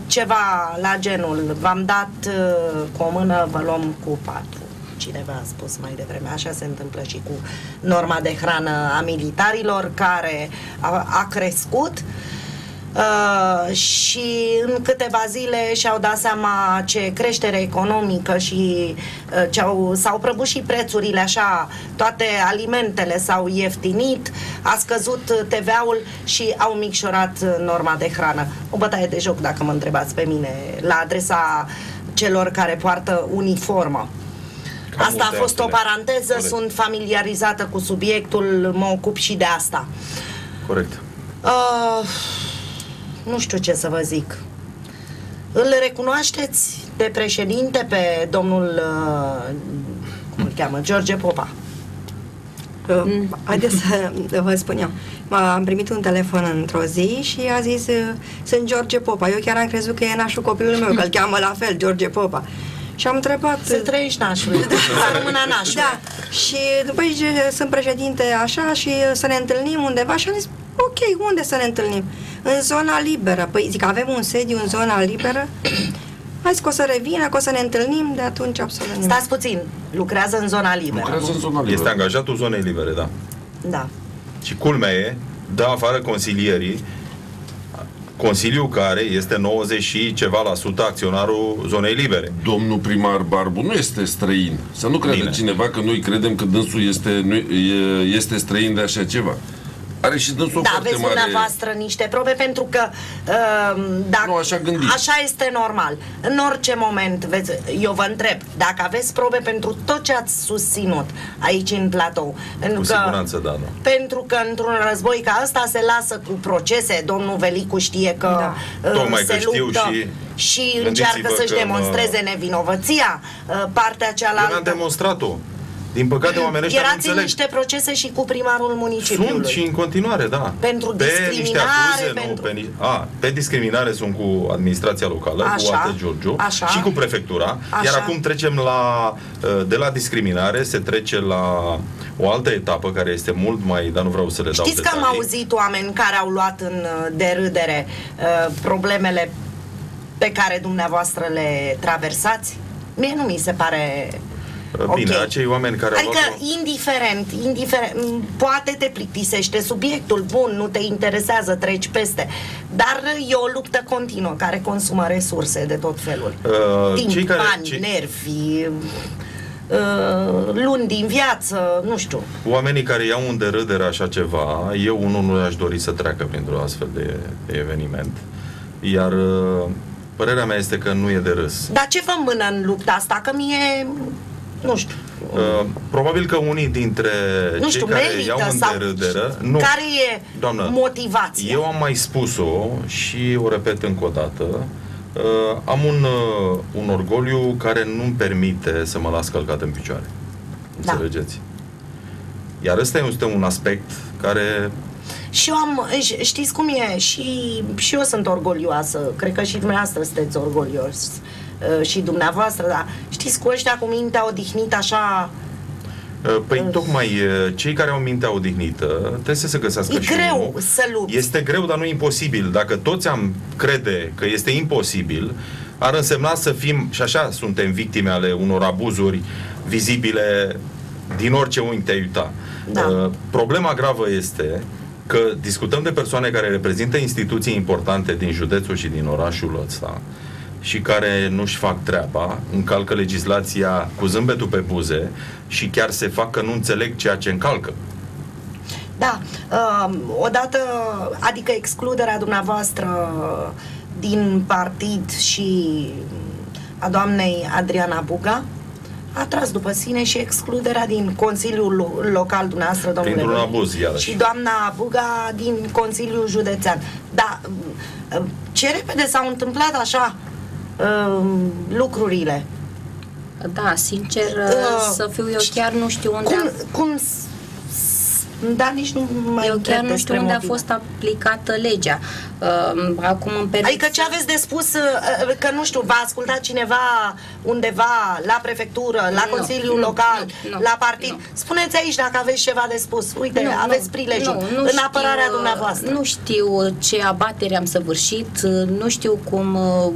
ceva la genul, v-am dat uh, cu o mână, vă luăm cu patru. Cineva a spus mai devreme, așa se întâmplă și cu norma de hrană a militarilor care a, a crescut uh, și în câteva zile și-au dat seama ce creștere economică și uh, ce au, s-au prăbușit prețurile așa, toate alimentele s-au ieftinit, a scăzut TVA-ul și au micșorat uh, norma de hrană. O bătaie de joc, dacă mă întrebați pe mine, la adresa celor care poartă uniformă. Cam Asta a multe fost o altele. paranteză, Corect. sunt familiarizată cu subiectul, mă ocup și de asta. Corect. Uh, nu știu ce să vă zic. Îl recunoașteți de președinte pe domnul, uh, cum îl cheamă, George Popa? Uh, Haideți să vă spun eu. M- Am primit un telefon într-o zi și a zis uh, sunt George Popa. Eu chiar am crezut că e nașul copilului meu, că îl cheamă la fel, George Popa. Și am întrebat... Să trăiești nașul, să rămână nașul. Da, și după zice, sunt președinte așa și uh, să ne întâlnim undeva și am zis, ok, unde să ne întâlnim? În zona liberă. Păi zic, avem un sediu în zona liberă? Hai că o să revină, că o să ne întâlnim, de atunci absolut nimic. Stați puțin, lucrează în zona liberă. Lucrează în zona liberă. Este angajatul zonei libere, da. Da. Și culmea e, dă afară consilierii, Consiliul care este 90 și ceva la sută acționarul zonei libere. Domnul primar Barbu nu este străin. Să nu crede Bine. cineva că noi credem că dânsul este, nu, e- este străin de așa ceva. Are și dânsul Da, foarte aveți mare... dumneavoastră niște probe pentru că uh, dacă, Nu, așa gândim. așa este normal. În orice moment, veți, eu vă întreb, dacă aveți probe pentru tot ce ați susținut aici în platou. Pentru Cu că, siguranță, da, da. Pentru că într-un război ca ăsta se lasă cu procese, domnul Velicu știe că Da. uh, Tocmai se că știu luptă și și încearcă gândiți-vă să-și că, demonstreze nevinovăția. Uh, Partea Eu cealaltă... mi-am demonstrat-o. Din păcate, oamenii ăștia nu Erați în înțeleg. niște procese și cu primarul municipiului. Sunt și în continuare, da. Pentru pe niște discriminare, acuze, pentru- Nu, pe, ni- a, pe discriminare sunt cu administrația locală, cu Așa, Arte Giurgiu așa. și cu prefectura. Așa. Iar acum trecem la, uh, de la discriminare, se trece la o altă etapă care este mult mai, dar nu vreau să le dau Știți că am detalii. auzit oameni care au luat în uh, derâdere uh, problemele pe care dumneavoastră le traversați? Mie nu mi se pare Uh, Bine, ok. acei oameni care au Adică, luat indiferent, indiferent, m, poate te plictisește subiectul, bun, nu te interesează, treci peste, dar e o luptă continuă care consumă resurse de tot felul. Uh, Timp, cei care- bani, cei- nervi, uh, luni din viață, nu știu. Oamenii care iau în derâdere așa ceva, eu unul nu aș dori să treacă printr-o astfel de, de eveniment. Iar uh, părerea mea este că nu e de râs. Dar ce vă mână în lupta asta? Că mie, nu știu, Uh, probabil că unii dintre nu cei știu, care merită iau în sau derâdere... Nu, care e Doamnă, motivația? eu am mai spus-o și o repet încă o dată. Uh, am un, uh, un orgoliu care nu-mi permite să mă las călcat în picioare. Da. Înțelegeți? Iar ăsta este un aspect care Și eu am, ș- știți cum e, și, și eu sunt orgolioasă, cred că și dumneavoastră sunteți orgolios uh, și dumneavoastră, dar știți cu ăștia cu mintea odihnită așa, Uh, Păi tocmai uh, cei care au mintea odihnită trebuie să se găsească e și greu unul. să lupți. Este greu, dar nu imposibil. Dacă toți am crede că este imposibil, ar însemna să fim, și așa suntem victime ale unor abuzuri vizibile din orice unghi te uita. Da. Uh, Problema gravă este că discutăm de persoane care reprezintă instituții importante din județul și din orașul ăsta și care nu-și fac treaba, încalcă legislația cu zâmbetul pe buze și chiar se fac că nu înțeleg ceea ce încalcă. Da, uh, odată, adică excluderea dumneavoastră din partid și a doamnei Adriana Buga a tras după sine și excluderea din Consiliul Lo- Local dumneavoastră, domnule. Printr-un Băi, abuz, iarăși. Și doamna Buga din Consiliul Județean. Da, uh, ce repede s-au întâmplat așa uh, lucrurile. Da, sincer, Uh, să fiu eu chiar nu știu unde Cum, am... cum s- s- da, nici nu mai Eu întreb chiar nu știu despre unde a motive. fost aplicată legea. Uh, Acum îmi permit Adică ce aveți de spus, uh, că nu știu, v-a ascultat cineva undeva la prefectură, la Nu, Consiliul nu, Local, nu, nu, la partid? nu. Spuneți aici dacă aveți ceva de spus. Uite, Nu, aveți nu, prilejul nu, nu în știu, apărarea uh, dumneavoastră. Nu știu ce abatere am săvârșit, uh, nu știu cum uh,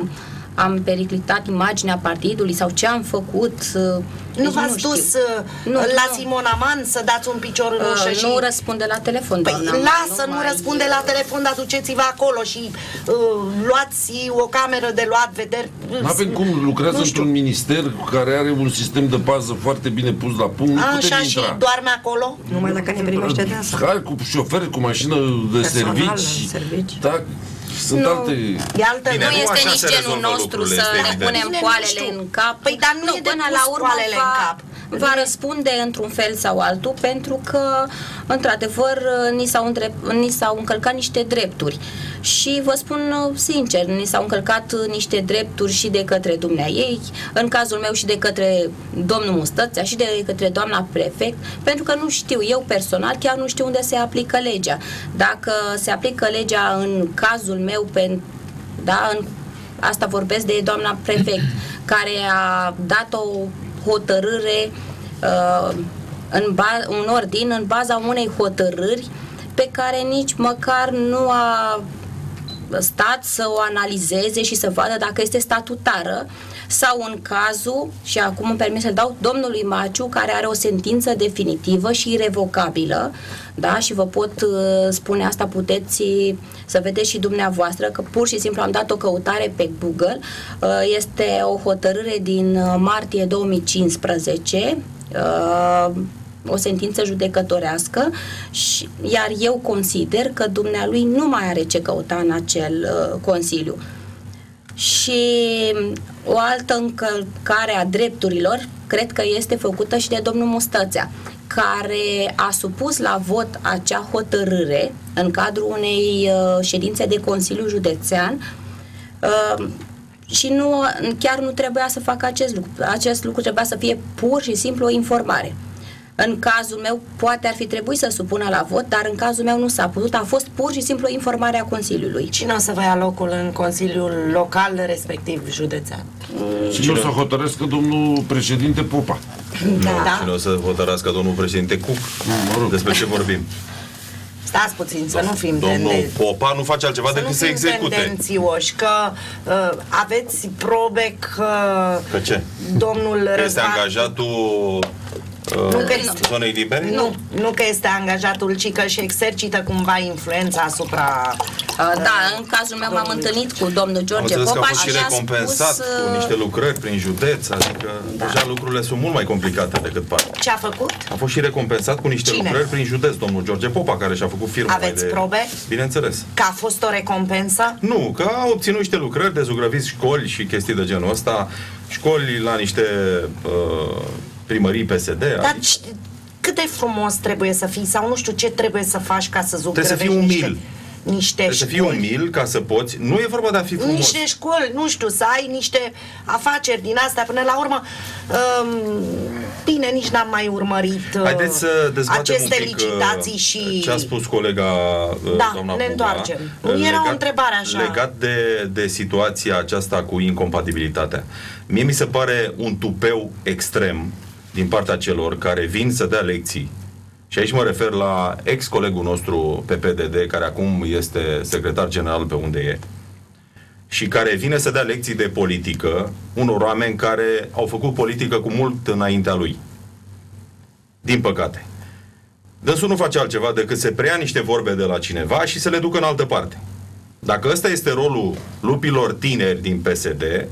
am periclitat imaginea partidului sau ce am făcut. uh, nu deci v-ați știu. dus uh, Nu, la nu. Simona Man să dați un picior în ușă Uh, și... Nu răspunde la telefon, Păi doamna. lasă, nu, mai- răspunde la telefon, dar duceți-vă acolo și uh, luați o cameră de luat vederi. Nu avem cum, lucrează Nu știu. într-un minister care are un sistem de pază foarte bine pus la punct, nu putem Așa și intra. doarme acolo? Numai dacă ne primește dânsa. Hai cu șofer, cu mașină de Personal, servici. servici. Da, sunt Nu. alte... E altă Bine, Nu nu este așa nici se genul rezolvă nostru lucrurile, să este ne evident. punem Bine, nu poalele știu. în cap. Păi, dar nu e de până pus la urmă poalele în va, cap. Va răspunde într-un fel sau altul pentru că, într-adevăr, ni s-au, îndrept, ni s-au încălcat niște drepturi. Și vă spun uh, sincer, ni s-au încălcat uh, niște drepturi și de către dumnea ei, în cazul meu și de către domnul Mustățea și de către doamna prefect, pentru că nu știu, eu personal chiar nu știu unde se aplică legea. Dacă se aplică legea în cazul meu, pen, da, în, asta vorbesc de doamna prefect, care a dat o hotărâre uh, în ba- un ordin în baza unei hotărâri pe care nici măcar nu a stat să o analizeze și să vadă dacă este statutară sau în cazul, și acum îmi permit să-l dau, domnului Maciu, care are o sentință definitivă și irrevocabilă, da, și vă pot uh, spune asta, puteți uh, să vedeți și dumneavoastră, că pur și simplu am dat o căutare pe Google, uh, este o hotărâre din uh, martie 2015, uh, o sentință judecătorească, și, iar eu consider că dumnealui nu mai are ce căuta în acel uh, Consiliu. Și o altă încălcare a drepturilor cred că este făcută și de domnul Mustățea, care a supus la vot acea hotărâre în cadrul unei uh, ședințe de Consiliu Județean uh, și nu, chiar nu trebuia să facă acest lucru. Acest lucru trebuia să fie pur și simplu o informare. În cazul meu, poate ar fi trebuit să supună la vot, dar în cazul meu nu s-a putut. A fost pur și simplu informarea Consiliului. Cine o să vă ia locul în Consiliul Local, respectiv județean? Și nu să hotărăsc domnul președinte Popa. Da. Cine o să hotărască domnul președinte Cuc? mă rog. Despre ce vorbim? Stați puțin, să nu fim Domnul tende- Popa nu face altceva să nu decât să fim execute. tendențioși, că uh, aveți probe că, Că ce? domnul Că Este Răzvan... angajatul Nu uh, că este- zonei libere? Nu, nu că este angajatul, ci că și exercită cumva influența asupra... Uh, Da, în cazul meu m-am întâlnit cu domnul Am George înțeles că a Popaș fost și și mi-a recompensat spus... cu uh, niște lucrări prin județ, adică deja lucrurile sunt mult mai complicate decât par. Ce a făcut? A fost și recompensat cu niște Cine? lucrări prin județ, domnul George Popa, care și-a făcut firma Aveți mai de... probe? Bineînțeles. Că a fost o recompensă? Nu, că a obținut niște lucrări de zugrăviți școli și chestii de genul ăsta, școli la niște uh, primării PSD. Dar adică c- cât de frumos trebuie să fii sau nu știu ce trebuie să faci ca să Trebuie să zugrăvești fii niște, umil. niște Trebuie să fii școli. umil ca să poți. Nu e vorba de a fi frumos. Niște școli, nu știu, să ai niște afaceri din astea până la urmă. Um, bine, nici n-am mai urmărit uh, Haideți să dezbatem aceste un pic licitații uh, și... ce a spus colega uh, Da, doamna ne Buga, întoarcem. uh, Era o întrebare așa. Legat de, de situația aceasta cu incompatibilitatea. Mie mi se pare un tupeu extrem din partea celor care vin să dea lecții și aici mă refer la ex-colegul nostru pe PDD, care acum este secretar general pe unde e, și care vine să dea lecții de politică unor oameni care au făcut politică cu mult înaintea lui. Din păcate. Dânsul nu face altceva decât să preia niște vorbe de la cineva și să le ducă în altă parte. Dacă ăsta este rolul lupilor tineri din PSD,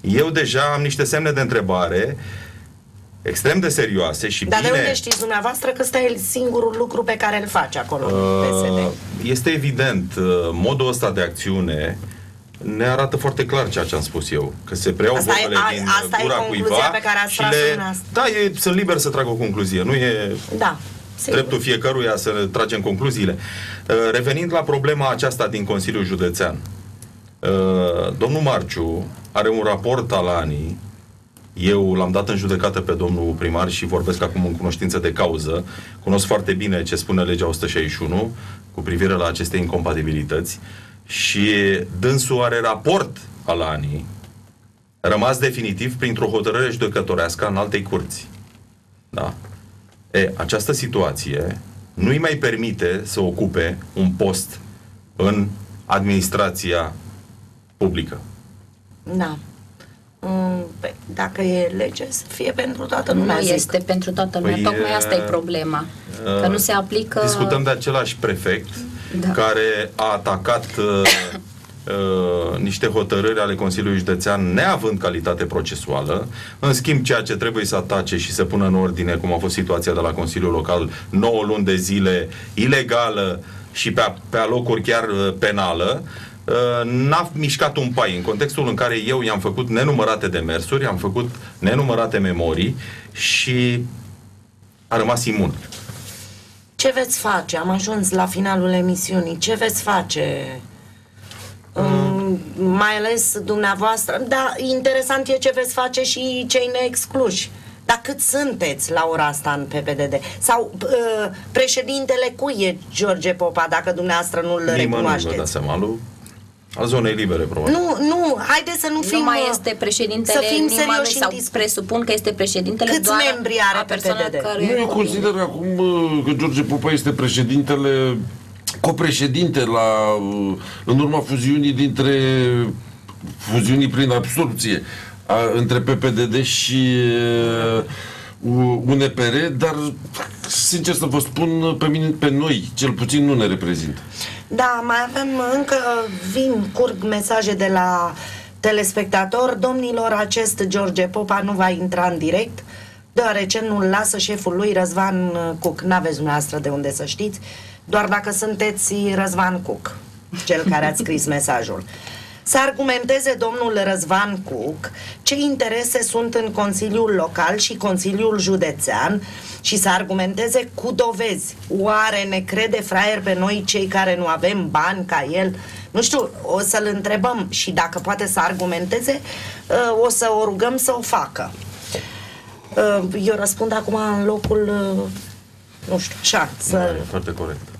eu deja am niște semne de întrebare extrem de serioase și Dar bine... de unde știți dumneavoastră că ăsta e singurul lucru pe care îl face acolo în Uh, PSD? Este evident, uh, modul ăsta de acțiune ne arată foarte clar ceea ce am spus eu, că se preiau Asta e- vorbele a- din asta e gura concluzia cuiva pe care ați și tras-o le... dumneavoastră. Da, e, sunt liber să trag o concluzie, nu e Da, sigur. dreptul fiecăruia să tragem concluziile. Uh, Revenind la problema aceasta din Consiliul Județean, uh, domnul Marciu are un raport al ANI eu l-am dat în judecată pe domnul primar și vorbesc acum în cunoștință de cauză. Cunosc foarte bine ce spune legea 161 cu privire la aceste incompatibilități și dânsul are raport al ANI rămas definitiv printr-o hotărâre judecătorească în altei curți. Da? E, această situație nu îi mai permite să ocupe un post în administrația publică. Da. Mm, pe- Dacă e lege, să fie pentru toată Nu lumea. zic. este pentru toată lumea, Păi, tocmai asta e uh, problema. Că nu se aplică... Discutăm de același prefect Da. care a atacat uh, uh, niște hotărâri ale Consiliului Județean neavând calitate procesuală. În schimb, ceea ce trebuie să atace și să pună în ordine, cum a fost situația de la Consiliul Local, 9 luni de zile ilegală și pe, pe alocuri chiar uh, penală, uh, n-a mișcat un pai în contextul în care eu i-am făcut nenumărate demersuri, am făcut nenumărate memorii și a rămas imun. Ce veți face? Am ajuns la finalul emisiunii. Ce veți face? Mm, mai ales dumneavoastră. Da, interesant e ce veți face și cei neexcluși. Dar cât sunteți la ora asta în PPDD? Sau uh, președintele cui e George Popa, dacă dumneavoastră nu-l Nimănui vă dați recunoașteți? seama, lui al zonei libere, probabil. Nu, nu, haideți să nu fim... nu mai uh, este președintele să fim nimănui serioși sau în dis- presupun că este președintele Câți doar membri are a persoanelor PPDD? care... Nu, eu consider acum uh, că George Popa este președintele, copreședinte la, uh, în urma fuziunii dintre fuziunii prin absorpție a, între PPDD și uh, UNPR, dar sincer să vă spun, pe mine, pe noi, cel puțin nu ne reprezintă. Da, mai avem încă, vin, curg mesaje de la telespectatori. Domnilor, acest George Popa nu va intra în direct, deoarece nu-l lasă șeful lui Răzvan Cuc. N-aveți dumneavoastră de unde să știți, doar dacă sunteți Răzvan Cuc, cel care a scris mesajul. Să argumenteze domnul Răzvan Cuc ce interese sunt în Consiliul Local și Consiliul Județean și să argumenteze cu dovezi. Oare ne crede fraier pe noi cei care nu avem bani ca el? Nu știu, o să-l întrebăm și dacă poate să argumenteze, ă, o să o rugăm să o facă. Uh, Eu răspund acum în locul, uh, nu știu, așa, Da, să... e foarte corect.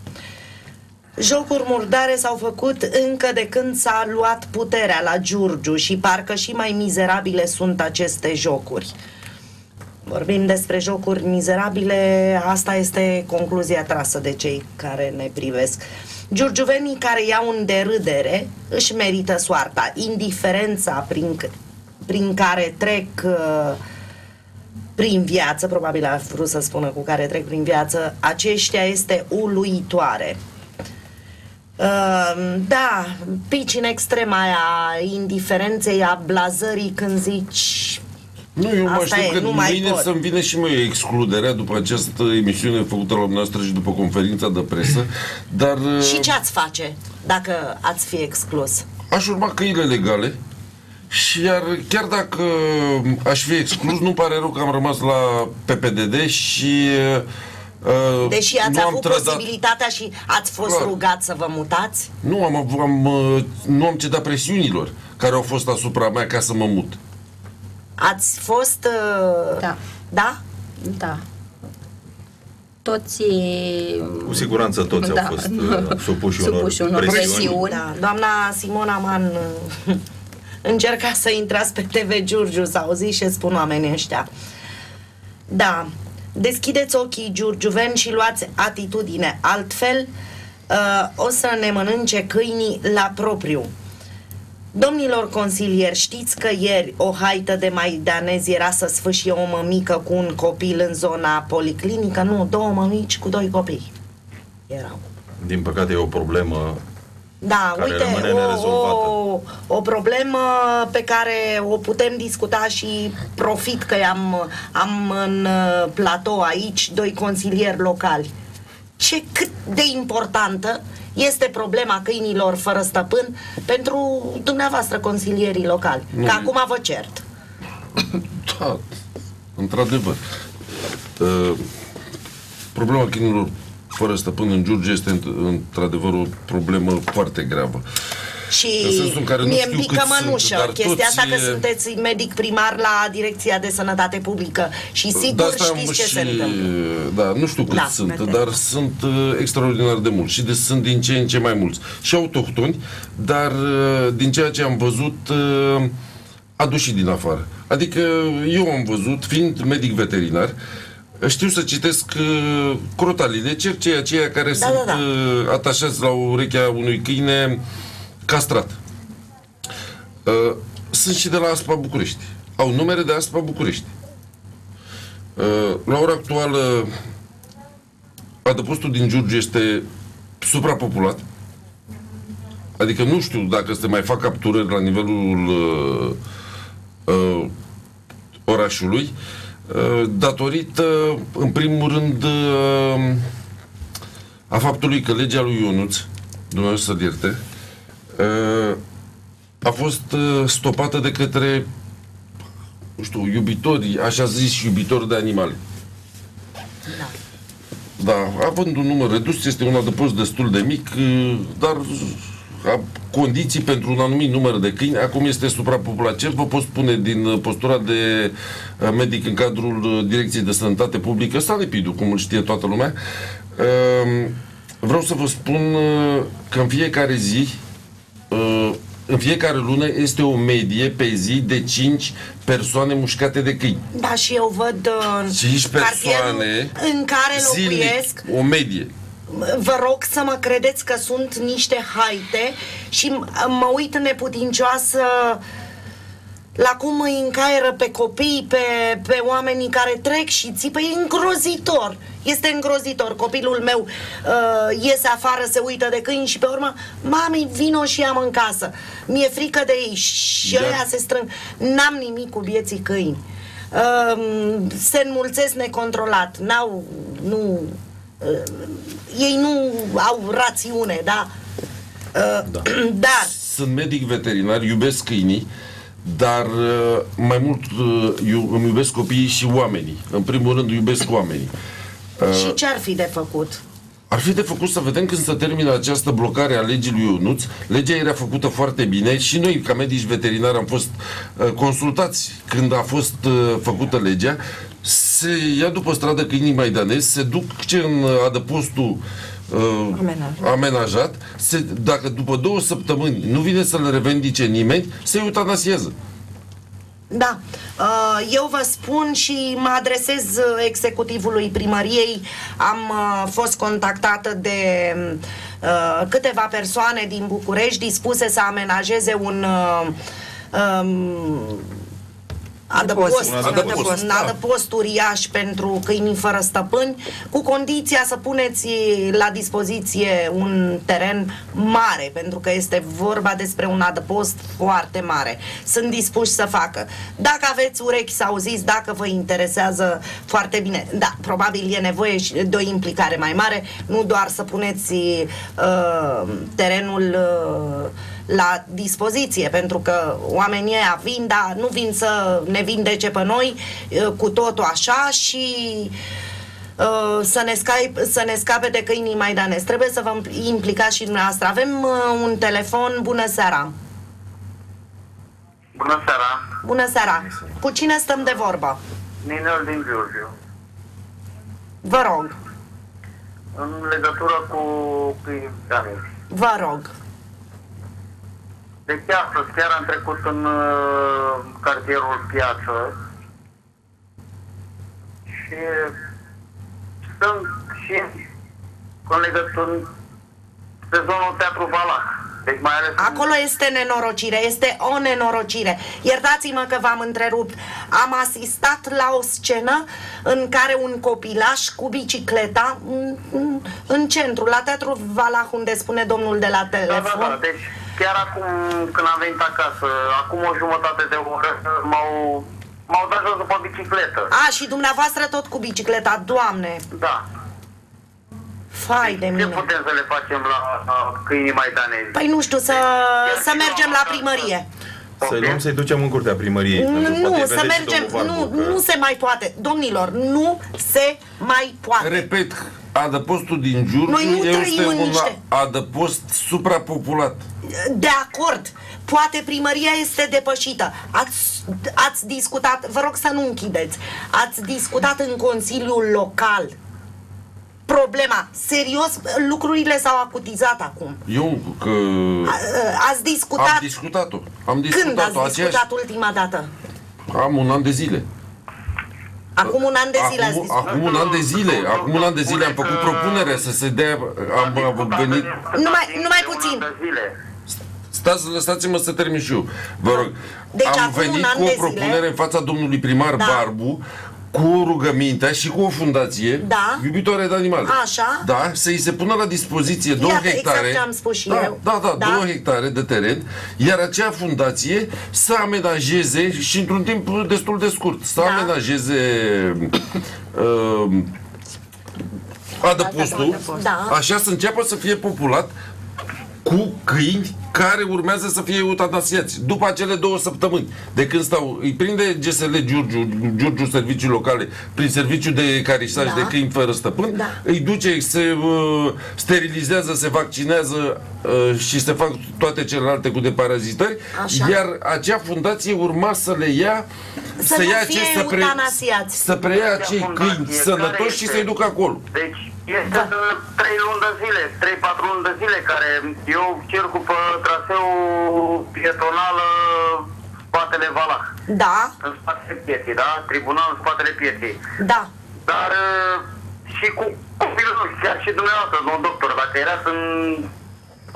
Jocuri murdare s-au făcut încă de când s-a luat puterea la Giurgiu și parcă și mai mizerabile sunt aceste jocuri. Vorbim despre jocuri mizerabile, asta este concluzia trasă de cei care ne privesc. Giurgiuvenii care iau în derâdere își merită soarta. Indiferența prin, c- prin care trec uh, prin viață, probabil a vrut să spună cu care trec prin viață, aceștia este uluitoare. Uh, da, pici în extrema aia indiferenței, a blazării când zici Nu, eu mă Asta aștept e, că nu mai mâine pot. să-mi vină și mie excluderea după această emisiune făcută la noastră și după conferința de presă, dar și uh, ce ați face dacă ați fi exclus? aș urma căile legale și iar chiar dacă aș fi exclus, nu pare rău că am rămas la PPDD și uh, Deși ați nu am avut trădat- posibilitatea și ați fost Clar. rugat să vă mutați? Nu am, av- am, uh, nu am cedat presiunilor care au fost asupra mea ca să mă mut. Ați fost... Uh, Da. Da? Da. Toți... Cu siguranță toți Da. au fost uh, supuși unor, Supuși unor presiuni. presiuni. Da, doamna Simona Man uh, încerca să intrați pe TV Giurgiu să auziți ce spun oamenii ăștia. Da, deschideți ochii giurgiuveni și luați atitudine. Altfel, uh, o să ne mănânce câinii la propriu. Domnilor consilieri, știți că ieri o haită de maidanezi era să sfâșie o mămică cu un copil în zona policlinică? Nu, două mămici cu doi copii erau. Din păcate e o problemă Da, care uite, rămâne o, nerezolvată. o, o problemă pe care o putem discuta și profit că am, am în uh, platou aici doi consilieri locali. Ce cât de importantă este problema câinilor fără stăpân pentru dumneavoastră consilierii locali. Că acum vă cert. Da, într-adevăr. Uh, problema câinilor fără stăpân în Giurgia este într- într-adevăr o problemă foarte gravă. Și În sensul în care nu mie știu îmi pică cât sunt, mănușă dar chestia toți asta că e- sunteți medic primar la Direcția de Sănătate Publică și De sigur asta am știți ce și, se întâmplă. Da, nu știu cât Da, sunt, vedeți. dar sunt uh, extraordinar de mulți și de, sunt din ce în ce mai mulți. Și autohtoni, dar uh, din ceea ce am văzut, uh, aduși din afară. Adică eu am văzut, fiind medic veterinar, știu să citesc uh, crotalile, cercei aceia care Da, sunt da, da. Uh, atașați la urechea unui câine castrat. Uh, sunt și de la ASPA București. Au numere de ASPA București. Uh, la ora actuală, adăpostul din Giurgiu este suprapopulat. Adică nu știu dacă se mai fac capturări la nivelul uh, uh, orașului, uh, datorită, în primul rând, uh, a faptului că legea lui Ionuț, Dumnezeu să-l ierte, uh, a fost uh, stopată de către nu știu, iubitori, așa zis, iubitori de animale. Da, având un număr redus, este un adăpost destul de mic, uh, dar a condiții pentru un anumit număr de câini, acum este suprapopulat. Ce vă pot spune din uh, postura de uh, medic în cadrul uh, Direcției de Sănătate Publică, Salepidu, cum îl știe toată lumea, uh, vreau să vă spun uh, că în fiecare zi uh, în fiecare lună este o medie pe zi de 5 persoane mușcate de câini. Da, și eu văd uh, 5 cartierul persoane în care zilnic, locuiesc. o medie. Vă rog să mă credeți că sunt niște haite și m- mă uit neputincioasă la cum îi încaieră pe copii, pe, pe oamenii care trec și țipă, e îngrozitor. Este îngrozitor. Copilul meu uh, iese afară, se uită de câini și pe urmă, mami, vino și am în casă. Mi-e frică de ei și Da. ăia se strâng. N-am nimic cu vieții câini. Uh, se înmulțesc necontrolat. N-au, nu, uh, ei nu au rațiune, da? Uh, Da. Dar Sunt medic veterinar, iubesc câinii, dar uh, mai mult uh, eu îmi iubesc copiii și oamenii. În primul rând iubesc oamenii. și ce ar fi de făcut? Ar fi de făcut să vedem când se termină această blocare a legii lui Ionuț. Legea era făcută foarte bine și noi, ca medici veterinari, am fost uh, consultați când a fost uh, făcută legea se ia după stradă câinii maidanezi, se duc ce în adăpostul uh, Amenajat. amenajat, se, dacă după două săptămâni nu vine să-l revendice nimeni, se eutanasiază. Da, Uh, eu vă spun și mă adresez uh, executivului primăriei. Am uh, fost contactată de uh, câteva persoane din București dispuse să amenajeze un uh, um, adăpost, Un adăpost, un da. adăpost uriaș pentru câinii fără stăpâni, cu condiția să puneți la dispoziție un teren mare, pentru că este vorba despre un adăpost foarte mare. Sunt dispuși să facă. Dacă aveți urechi să auziți, dacă vă interesează foarte bine, da, probabil e nevoie și de o implicare mai mare, nu doar să puneți uh, terenul uh, la dispoziție, pentru că oamenii ăia vin, dar nu vin să ne vindece pe noi uh, cu totul așa și uh, să ne, scape, să ne scape de câinii maidanezi. Trebuie să vă implicați și dumneavoastră. Avem uh, un telefon. Bună seara! Bună seara! Bună seara! Cu cine stăm de vorbă? Ninel din Giurgiu. Vă rog, În legătură cu câinii maidanezi. vă rog. Deci astăzi chiar am trecut în uh, cartierul Piață și sunt și în legătură pe zonul Teatru Valac. Deci mai ales în- Acolo este nenorocire, este o nenorocire. Iertați-mă că v-am întrerupt. Am asistat la o scenă în care un copilaș cu bicicleta în, în, în centru, la Teatrul Valah, unde spune domnul de la Da, da, telefon. da. Deci chiar acum când am venit acasă, acum o jumătate de oră, m-au, m-au dat jos după bicicletă. A, și dumneavoastră tot cu bicicleta, doamne, Da. fai de Ce mine. putem să le facem la, la câinii maidanezi? Păi nu știu, să, să mergem la primărie. Să luăm să-i ducem în curtea primăriei. pentru că Nu, poate să vede și mergem, domnul nu, Varbu că- nu se mai poate. Domnilor, nu se mai poate. Repet, adăpostul din Giurgiu Noi nu trăim este în un niște- adăpost suprapopulat. De acord, poate primăria este depășită. Ați, ați discutat, vă rog să nu închideți, ați discutat în Consiliul Local problema. Serios, lucrurile s-au acutizat acum. Eu că A- Ați discutat... am discutat-o. Am Când ați discutat-o. discutat Aceeași, ultima dată? am un an de zile. Acum un an de zile ați Acum, discutat. acum un an de zile, acum un an de zile am făcut propunere să se dea, am, am venit, Numai- numai puțin. Zile. stați, lăsați-mă să termin și eu, vă rog. Deci am acum un venit an cu o de propunere zile- în fața domnului primar Da. Barbu, cu rugămintea și cu o fundație Da. iubitoare de animale. Așa. Da, să-i se pună la dispoziție două Iată, exact hectare. ce am spus și da, eu. Da, da, Da. două hectare de teren, iar acea fundație să amenajeze și într-un timp destul de scurt, să Da. amenajeze uh, adăpostul, Da. așa să înceapă să fie populat cu câini care urmează să fie eutanasiați după acele două săptămâni de când stau, îi prinde GSL Giurgiu, Giurgiu Servicii Locale prin serviciu de carisaj Da. de câini fără stăpân, Da. îi duce, se uh, sterilizează, se vaccinează uh, și se fac toate celelalte cu deparazitări, Așa. iar acea fundație urma să le ia Să nu ia fie să, pre, eutanasiați. să preia acei Fundație, câini care sănătoși și este? să-i ducă acolo. Deci este Da. da. 3 luni de zile, 3-4 luni de zile care eu circu pe traseu pietonal uh, spatele Valac, Da, în spatele pieții, da? Tribunal în spatele pieții. da. Dar uh, și cu copilul, chiar și dumneavoastră, domnul doctor, dacă erați în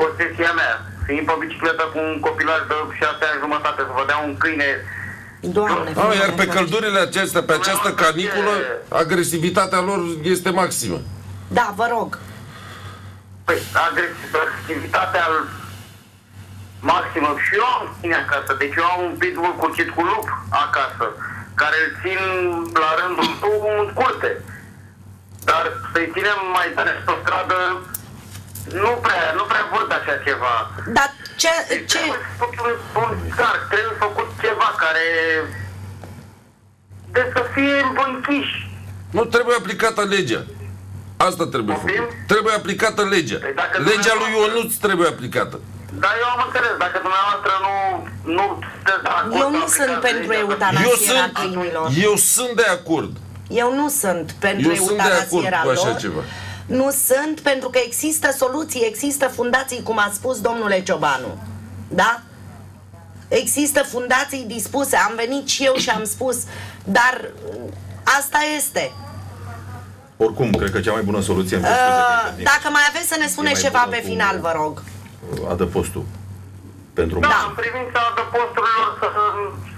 posesia mea, să iei pe bicicletă cu un copilaj de 6 ani jumătate, să vă dea un câine Doamne, Ah, iar pe Doamne. căldurile acestea, pe această caniculă, agresivitatea lor este maximă. Da, vă rog. Păi, agresivitatea maximă. Și eu am câine acasă. Deci eu am un pitbull curcit cu lup acasă, care îl țin la rândul său în curte. Dar să-i ținem mai tare pe stradă, nu prea, nu prea văd așa ceva. Dar ce, Deci ce, Trebuie făcut un, un scarc, trebuie făcut ceva care... De să fie închiși. Nu trebuie aplicată legea. Asta trebuie Poftim? făcut. Trebuie aplicată legea. Păi dacă Legea lui dumneavoastră- Ionuț trebuie aplicată. Dar eu am înțeles, dacă dumneavoastră nu... nu sunteți de acord eu să nu sunt aplicați pentru legea, Eu eutanasierea sunt, câinilor. eu sunt de acord. Eu nu sunt pentru Eu sunt de acord eutanazierea cu așa lor. ceva. Nu sunt pentru că există soluții, există fundații, cum a spus domnule Ciobanu. Da? Există fundații dispuse. Am venit și eu și am spus, dar uh, asta este. Oricum, cred că cea mai bună soluție îmi cer scuze că Uh, intervin, dacă mai aveți să ne spuneți mai ceva bună pe cu- final, vă rog. adăpostul. Pentru Da, Da. în privința adăposturilor să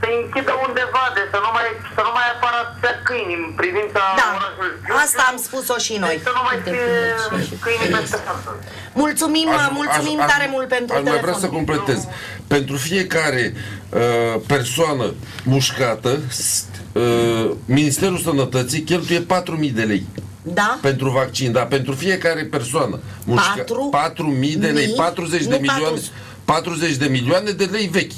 se închidă undeva, de să nu mai, să nu mai apară atâția câini în privința Da, orașului. asta am spus-o și noi. Să nu mai fie câini peste casă. Mulțumim, Aș- mulțumim aș- tare aș- mult pentru aș mai vrea telefon. să completez. Pentru fiecare uh, persoană mușcată, s- uh, Ministerul Sănătății cheltuie 4.000 de lei. Da? Pentru vaccin, da, pentru fiecare persoană. Patru 4.000 de lei, mii? 40 de Nu milioane, patru- 40 de milioane de lei vechi.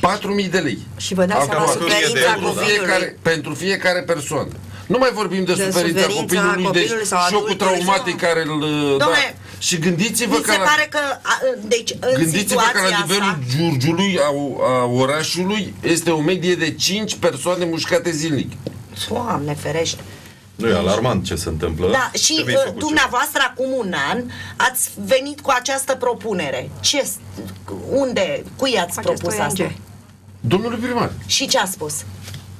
4.000 de lei. Și vă dați Acum, seama, Acum, suferința de euro, pentru da? fiecare, copilului. pentru fiecare persoană. Nu mai vorbim de, De suferința, suferința copilului, copilului deci sau șocul adultului traumatic sau- care îl... Da. Dom'le, Și gândiți-vă Mi că se la, pare că, a, deci, în gândiți-vă că situația la nivelul asta... Giurgiului, a, a orașului, este o medie de 5 persoane mușcate zilnic. Doamne ferește. Nu e alarmant ce se întâmplă. Da, și Trebuie uh, făcut ceva. dumneavoastră acum un an ați venit cu această propunere. Ce, unde, cui ați Acest propus ONG. asta? Domnule primar, Și ce a spus?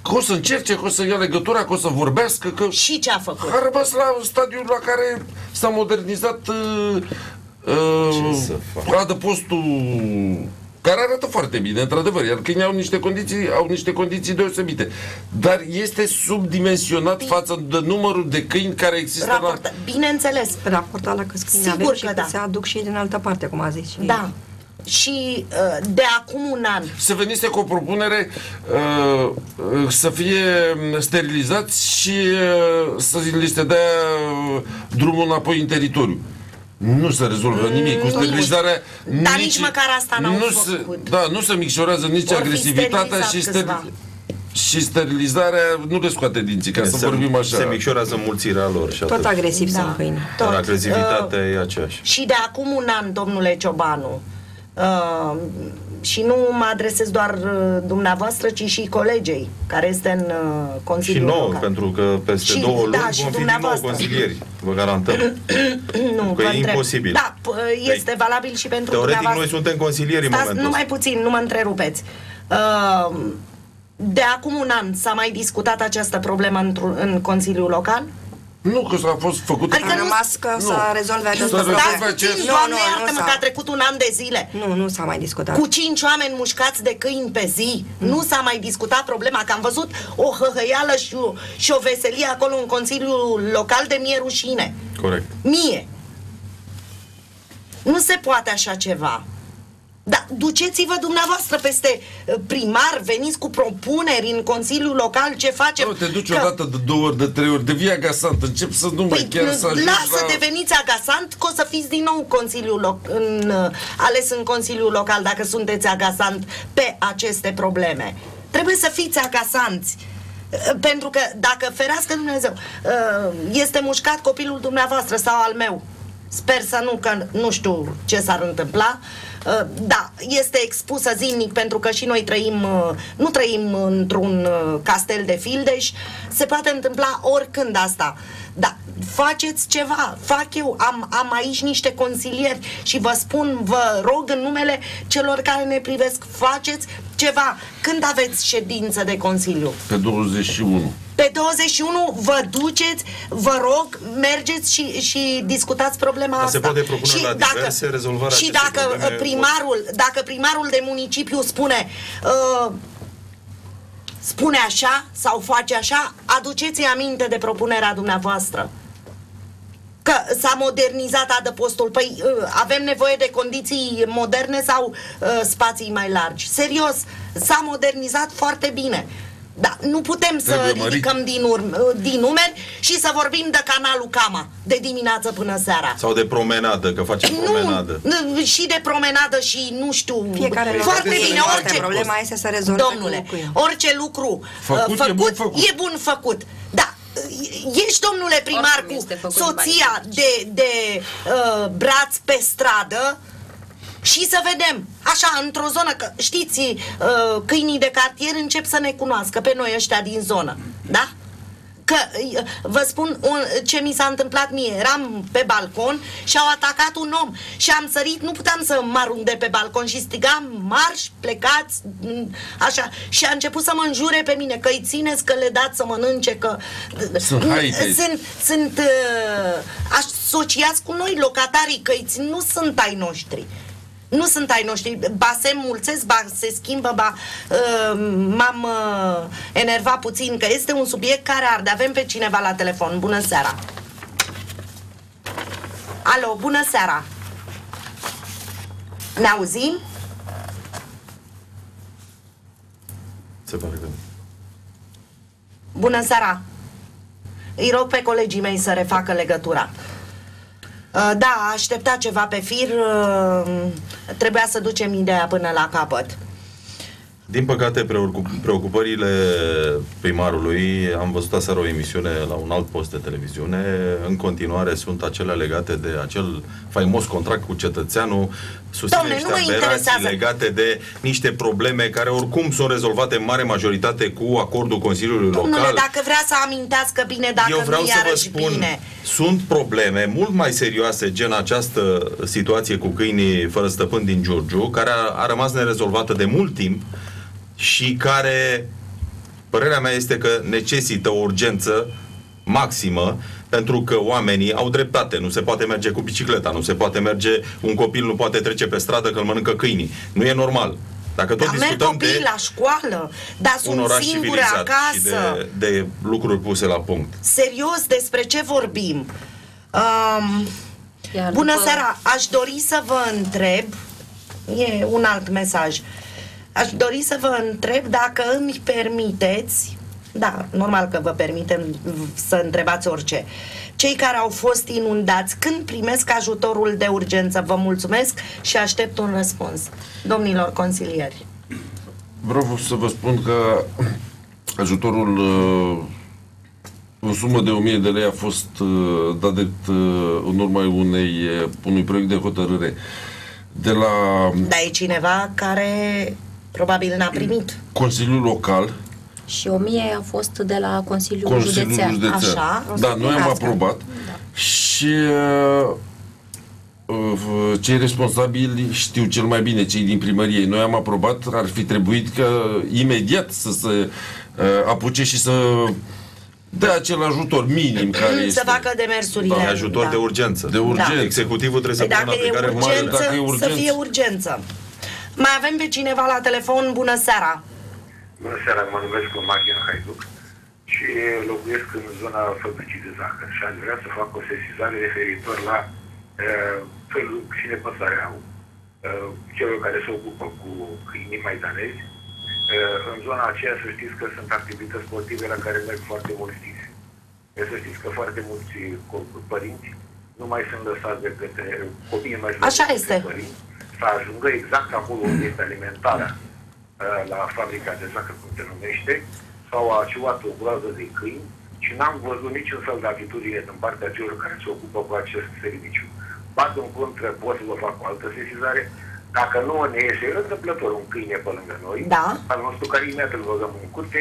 că o să încerce, că o să ia legătura, că o să vorbească, că Și ce a făcut? a rămas la stadiul la care s-a modernizat uh, uh, să fac? adăpostul care arată foarte bine, într-adevăr, iar câinii au niște condiții, au niște condiții deosebite. Dar este subdimensionat față de numărul de câini care există Raport, bineînțeles. Raportat la câți câini Sigur avem și că cât da. se aduc și din altă parte, cum a zis și Da. Și uh, de acum un an, la... Se venise cu o propunere uh, uh, să fie sterilizați și uh, să li se dea uh, drumul înapoi în teritoriu. Nu se rezolvă nimic cu sterilizarea. Mm, Dar nici măcar asta n-au nu făcut. Se, da, nu se micșorează nici Vor fi agresivitatea sterilizat și, câțiva. steril, și sterilizarea nu le scoate dinții, ca să se, vorbim așa. Se micșorează mulțirea lor și tot atât. agresiv Da. sunt câini. Dar tot. agresivitatea Uh, e aceeași. Și de acum un an, domnule Ciobanu, uh, și nu mă adresez doar uh, dumneavoastră, ci și colegei, care este în uh, Și Consiliul nouă, Local. pentru că peste Și- două luni da, și vom fi din nou dumneavoastră. consilieri, vă garantăm. nu, că vă e întreb. imposibil. Da, p- este valabil și pentru Teoretic, dumneavoastră. noi suntem consilieri în Stați momentul numai ăsta. puțin, nu mă întrerupeți. Uh, de acum un an s-a mai discutat această problemă într-un- în Consiliul Local? Nu, că s-a fost făcut... Adică A nu- rămas că să Nu. rezolve această Să rezolve problemă. Stați puțin, acest- doamne, Nu, nu, nu iartă-mă s-a- că a trecut un an de zile. Nu, nu s-a mai discutat. Cu cinci oameni mușcați de câini pe zi, nu s-a mai discutat problema, că am văzut o hăhăială și o, și o veselie acolo în Consiliul Local de mie rușine. Corect. Mie. Nu se poate așa ceva. Dar duceți-vă dumneavoastră peste uh, primar, veniți cu propuneri în Consiliul Local, ce facem? Nu, te duci Că- o dată, de două ori, de trei ori, devii agasant, încep să nu mai Păi, chiar să ajungi lasă la... deveniți agasant că o să fiți din nou Consiliul loc, în, uh, ales în Consiliul Local dacă sunteți agasant pe aceste probleme. Trebuie să fiți agasanți. Uh, Pentru că dacă ferească Dumnezeu uh, este mușcat copilul dumneavoastră sau al meu, sper să nu, că nu știu ce s-ar întâmpla, uh, da, este expusă zilnic pentru că și noi trăim, uh, nu trăim într-un uh, castel de fildeș, se poate întâmpla oricând asta. Da, faceți ceva, fac eu, am, am aici niște consilieri și vă spun, vă rog în numele celor care ne privesc, faceți ceva. Când aveți ședință de consiliu? Pe 21. Pe 21 vă duceți, vă rog, mergeți și, și discutați problema Dar asta. se poate propune și la dacă, diverse rezolvarea Și acestei dacă probleme. uh, primarul, dacă primarul de municipiu spune uh, spune așa sau face așa, aduceți aminte de propunerea dumneavoastră. Că s-a modernizat adăpostul. Păi uh, avem nevoie de condiții moderne sau uh, spații mai largi. Serios, s-a modernizat foarte bine. Da, nu putem să Trebuie mărit. ridicăm din, urm, uh, din numeri și să vorbim de canalul Cama de dimineață până seara. Sau de promenadă, că facem promenadă. Nu, și de promenadă și nu știu. Fiecare loc foarte are bine, parte. orice. Problema este să rezolve Domnule, cu lucrurile. orice lucru Făcut uh, e bun făcut. e bun făcut. Da, ești, domnule primar, Oricum cu este făcut soția bine. de, de uh, braț pe stradă și să vedem, așa, într-o zonă, că știți, uh, câinii de cartier încep să ne cunoască pe noi ăștia din zonă, da? că uh, vă spun un, ce mi s-a întâmplat mie. Eram pe balcon și au atacat un om și am sărit, nu puteam să mă arunc de pe balcon și strigam marș, plecați, mm, așa. Și a început să mă înjure pe mine că îi țineți, că le dați să mănânce, că Sunt haite. sunt, sunt uh, asociați cu noi locatarii, că îi țin, nu sunt ai noștri. Nu sunt ai noștri, ba se mulțesc, ba se schimbă, ba uh, m-am uh, enervat puțin, că este un subiect care arde. Avem pe cineva la telefon. Bună seara! Alo, bună seara! Ne auzim? Se pare că... Bună seara! Îi rog pe colegii mei să refacă legătura. Uh, Da, aștepta ceva pe fir, uh, trebuia să ducem ideea până la capăt. Din păcate, preocup- preocupările primarului, am văzut aseară o emisiune la un alt post de televiziune, în continuare sunt acele legate de acel faimos contract cu cetățeanul, susține Doamne, niște nu mă aberații interesează. legate de niște probleme care oricum sunt rezolvate în mare majoritate cu acordul Consiliului Domnule, Local. dacă vrea să amintească bine, dacă Eu vreau nu să vă iarăși spun, bine. sunt probleme mult mai serioase, gen această situație cu câinii fără stăpân din Giurgiu, care a, a rămas nerezolvată de mult timp și care, părerea mea este că necesită o urgență maximă pentru că oamenii au dreptate. Nu se poate merge cu bicicleta, nu se poate merge, un copil nu poate trece pe stradă că îl mănâncă câinii. Nu e normal. Dacă tot Dar merg discutăm copiii de la școală, dar un sunt oraș singure civilizat și acasă. de, de lucruri puse la punct. Serios, despre ce vorbim? Um, Iar bună după- seara, aș dori să vă întreb, e un alt mesaj, aș dori să vă întreb dacă îmi permiteți, da, normal că vă permitem să întrebați orice, cei care au fost inundați, când primesc ajutorul de urgență, vă mulțumesc și aștept un răspuns. Domnilor consilieri. Vreau să vă spun că ajutorul uh, în sumă de 1000 de lei a fost uh, dat de, uh, în urma unei, uh, unui proiect de hotărâre de la Dar e cineva care probabil n-a primit. Consiliul Local, Și o mie a fost de la Consiliul, Consiliul Județean. Județean. Așa, o să da, noi am primească. aprobat și uh, uh, cei responsabili știu cel mai bine, cei din primărie. Noi am aprobat, ar fi trebuit că imediat să se uh, apuce și să dea acel ajutor minim care este. Să facă demersurile. E ajutor de urgență. De urgență. Executivul trebuie Păi să pună dacă în e, aplicare urgență, urgență, dacă e să urgență. fie urgență. Mai avem pe cineva la telefon, bună seara! Bună seara, mă numesc Marian Haiduc și locuiesc în zona fabricii de zahăr și aș vrea să fac o sesizare referitor la uh, felul și nepăsarea uh, celor care se ocupă cu câinii maidanezi. Uh, în zona aceea să știți că sunt activități sportive la care merg foarte mulți tizi. Deci Să știți că foarte mulți co- părinți nu mai sunt lăsați de către copiii mai sunt Așa lăsați de este. către părinți să ajungă exact acolo unde este alimentarea uh, la fabrica de zahăr, cum se numește, sau a ciuat o groază de câini și n-am văzut niciun fel de atitudine din partea celor care se ocupă cu acest serviciu. Bat în contră, pot să vă fac o altă sesizare, dacă nu ne iese întâmplător un câine pe lângă noi, Da. al nostru care imediat îl băgăm în curte,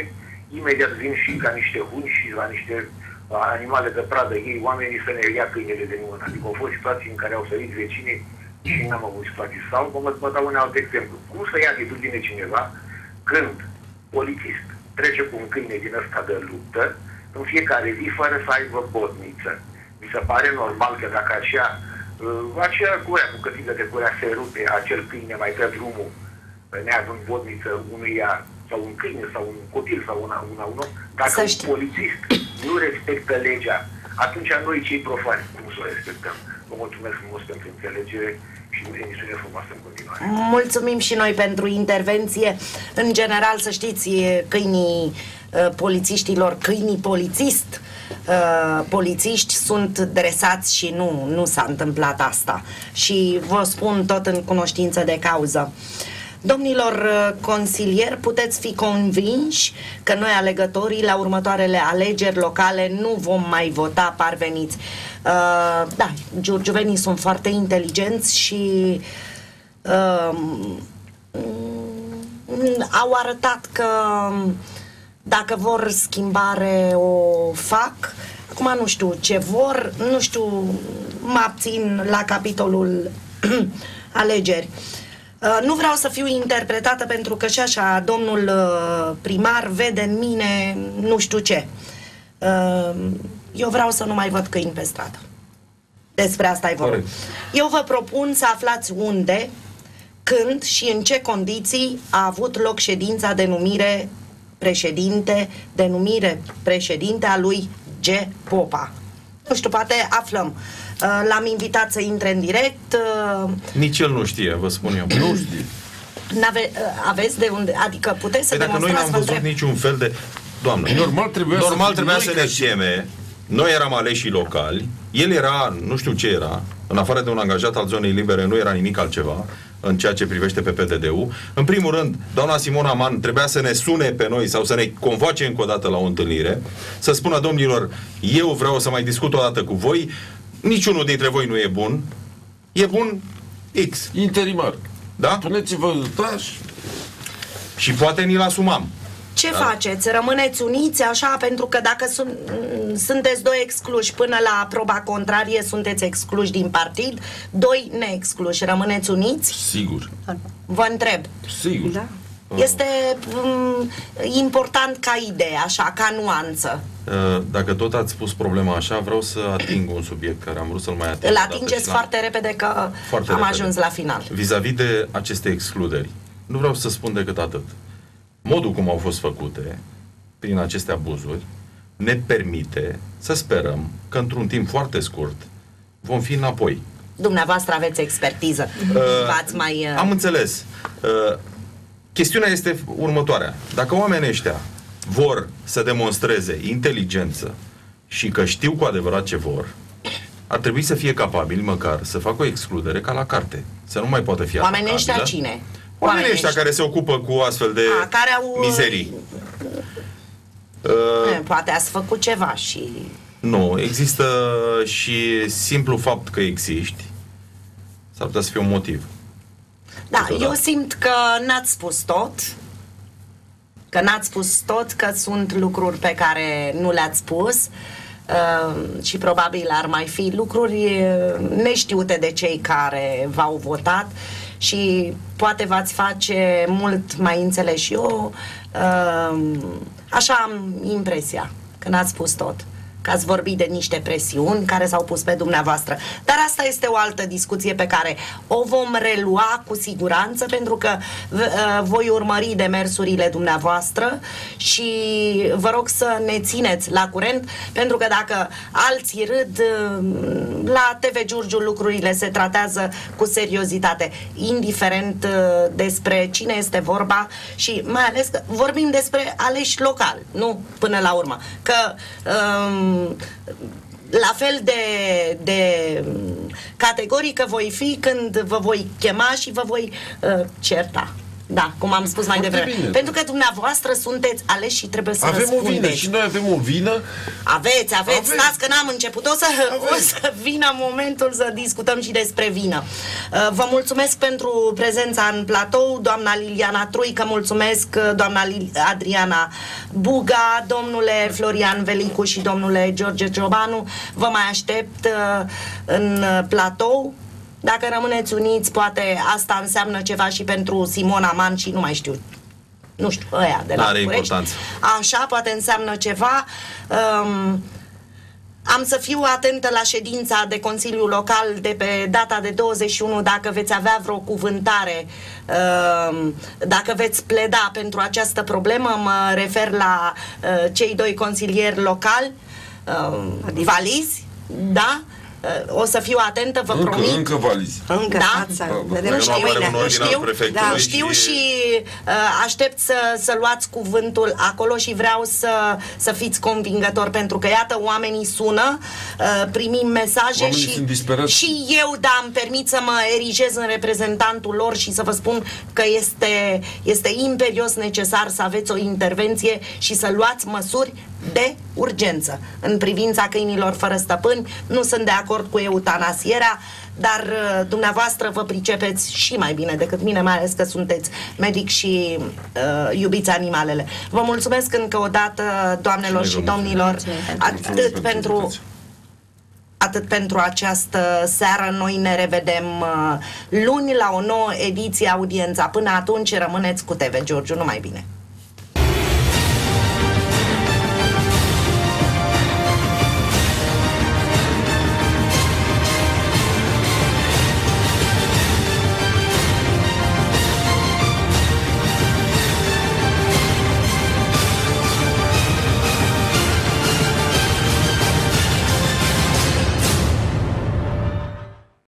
imediat vin și ca niște huni și la niște uh, animale de pradă ei, oamenii să ne ia câinele de mână. Adică au fost situații în care au sărit vecinii și n-am avut situații. Sau, vă vă dau un alt exemplu. Cum să ia atitudine cineva când polițist trece cu un câine din ăsta de luptă în fiecare zi fără să aibă botniță. Mi se pare normal că dacă așa, uh, aceea curea, bucățică de curea se rupe, acel câine mai dă drumul uh, neavând botniță unuia sau un câine sau un copil sau una, una, una, dacă Să un știi. polițist nu respectă legea, atunci noi cei profani cum să o respectăm? Vă mulțumesc frumos pentru înțelegere și emisiune frumoasă în continuare. Mulțumim și noi pentru intervenție. În general, să știți, e câinii uh, polițiștilor, câinii polițist, uh, polițiști sunt dresați și nu, nu s-a întâmplat asta. Și vă spun tot în cunoștință de cauză. Domnilor uh, consilieri, puteți fi convinși că noi alegătorii la următoarele alegeri locale nu vom mai vota parveniți. Uh, da, giurgiuvenii sunt foarte inteligenți și uh, mm, au arătat că dacă vor schimbare o fac. Acum nu știu ce vor, nu știu, mă abțin la capitolul alegeri. Uh, Nu vreau să fiu interpretată pentru că și așa domnul uh, primar vede în mine nu știu ce. Uh, Eu vreau să nu mai văd câini pe stradă. Despre asta e vorba. Corect. Eu vă propun să aflați unde, când și în ce condiții a avut loc ședința de numire președinte, de numire președinte a lui G. Popa. Nu știu, poate aflăm. Uh, L-am invitat să intre în direct. uh, Nici el nu știe, vă spun eu. Nu știu. N-ave, uh, aveți de unde, adică puteți să Păi dacă noi demonstrați, n-am vă văzut întreb. niciun fel de... Doamnă, Normal trebuia să normal fim trebuia noi să ca ne și- teme. Noi eram aleșii locali, el era, nu știu ce era, în afară de un angajat al zonei libere, nu era nimic altceva în ceea ce privește pe PDD-ul. În primul rând, doamna Simona Man trebuia să ne sune pe noi sau să ne convoace încă o dată la o întâlnire, să spună domnilor, eu vreau să mai discut o dată cu voi, niciunul dintre voi nu e bun, e bun X. Interimar. Da? Puneți-vă, da, și- Și poate ni-l asumam. Ce Da. faceți? Rămâneți uniți așa? Pentru că dacă sunt, m, sunteți doi excluși până la proba contrarie, sunteți excluși din partid, doi neexcluși, rămâneți uniți? sigur. Vă întreb. Sigur. Da. Este m, important ca idee, așa, ca nuanță. Uh, Dacă tot ați spus problema așa, vreau să ating un subiect care am vrut să-l mai ating. Îl o dată atingeți și la- foarte repede că Foarte am repede. ajuns la final. Vis-a-vis de aceste excluderi, nu vreau să spun decât atât. Modul cum au fost făcute, prin aceste abuzuri, ne permite să sperăm că într-un timp foarte scurt vom fi înapoi. Dumneavoastră aveți expertiză. V-ați mai... uh, Am înțeles. Uh, chestiunea este următoarea. Dacă oamenii ăștia vor să demonstreze inteligență și că știu cu adevărat ce vor, ar trebui să fie capabili măcar să facă o excludere ca la carte. Să nu mai poată fi Oamenii ăștia atacabilă. cine? Oamenii ăștia care se ocupă cu astfel de A, care au, mizerii. Uh, Eh, Poate ați făcut ceva și... nu, există și simplu fapt că existi s-ar putea să fie un motiv. Da, Câteodată. eu simt că n-ați spus tot, că n-ați spus tot, că sunt lucruri pe care nu le-ați spus uh, și probabil ar mai fi lucruri uh, neștiute de cei care v-au votat și poate v-ați face mult mai înțeleși eu. Uh, așa am impresia că n-ați spus tot că ați vorbit de niște presiuni care s-au pus pe dumneavoastră. Dar asta este o altă discuție pe care o vom relua cu siguranță pentru că v- uh, voi urmări demersurile dumneavoastră și vă rog să ne țineți la curent pentru că dacă alții râd, uh, la TV Giurgiu lucrurile se tratează cu seriozitate, indiferent uh, despre cine este vorba și mai ales că vorbim despre aleși local, nu până la urmă. Că um, la fel de, de categorică voi fi când vă voi chema și vă voi uh, certa. Da, cum am spus mai Foarte devreme. bine. Pentru că dumneavoastră sunteți aleși și trebuie să Avem o răspundeți. vină și noi avem o vină. Aveți, aveți, Avem. stați că n-am început. O să, o să vină momentul să discutăm și despre vină. Uh, Vă mulțumesc pentru prezența în platou, doamna Liliana Truică, mulțumesc uh, doamna Lil- Adriana Buga, domnule Florian Velicu și domnule George Ciobanu. Vă mai aștept uh, în uh, platou. Dacă rămâneți uniți, poate asta înseamnă ceva și pentru Simona Man și nu mai știu nu știu, ăia de la N-are București. importanță. Așa, poate înseamnă ceva. Um, am să fiu atentă la ședința de Consiliu Local de pe data de 21, dacă veți avea vreo cuvântare, um, dacă veți pleda pentru această problemă, mă refer la uh, cei doi consilieri locali, um, valizi, da? Uh, O să fiu atentă, vă Încă, promit. încă valizi. Încă, Da? da? Da, da. Vedem Dacă și nu apare mâine. un ordin al știu, prefectului da, și- știu și uh, aștept să, să luați cuvântul acolo și vreau să, să fiți convingători pentru că iată oamenii sună, uh, primim mesaje Oamenii și, sunt disperați. și eu da îmi permit să mă erigez în reprezentantul lor și să vă spun că este, este imperios necesar să aveți o intervenție și să luați măsuri de urgență în privința câinilor fără stăpâni. Nu sunt de acord cu eutanasierea, dar uh, dumneavoastră vă pricepeți și mai bine decât mine, mai ales că sunteți medic și uh, iubiți animalele. Vă mulțumesc încă o dată, doamnelor Și și noi vă domnilor, Mulțumim. atât Mulțumesc pentru pentru invitație. atât pentru această seară. Noi ne revedem uh, luni la o nouă ediție audiența. Până atunci rămâneți cu TV Giurgiu. Numai bine!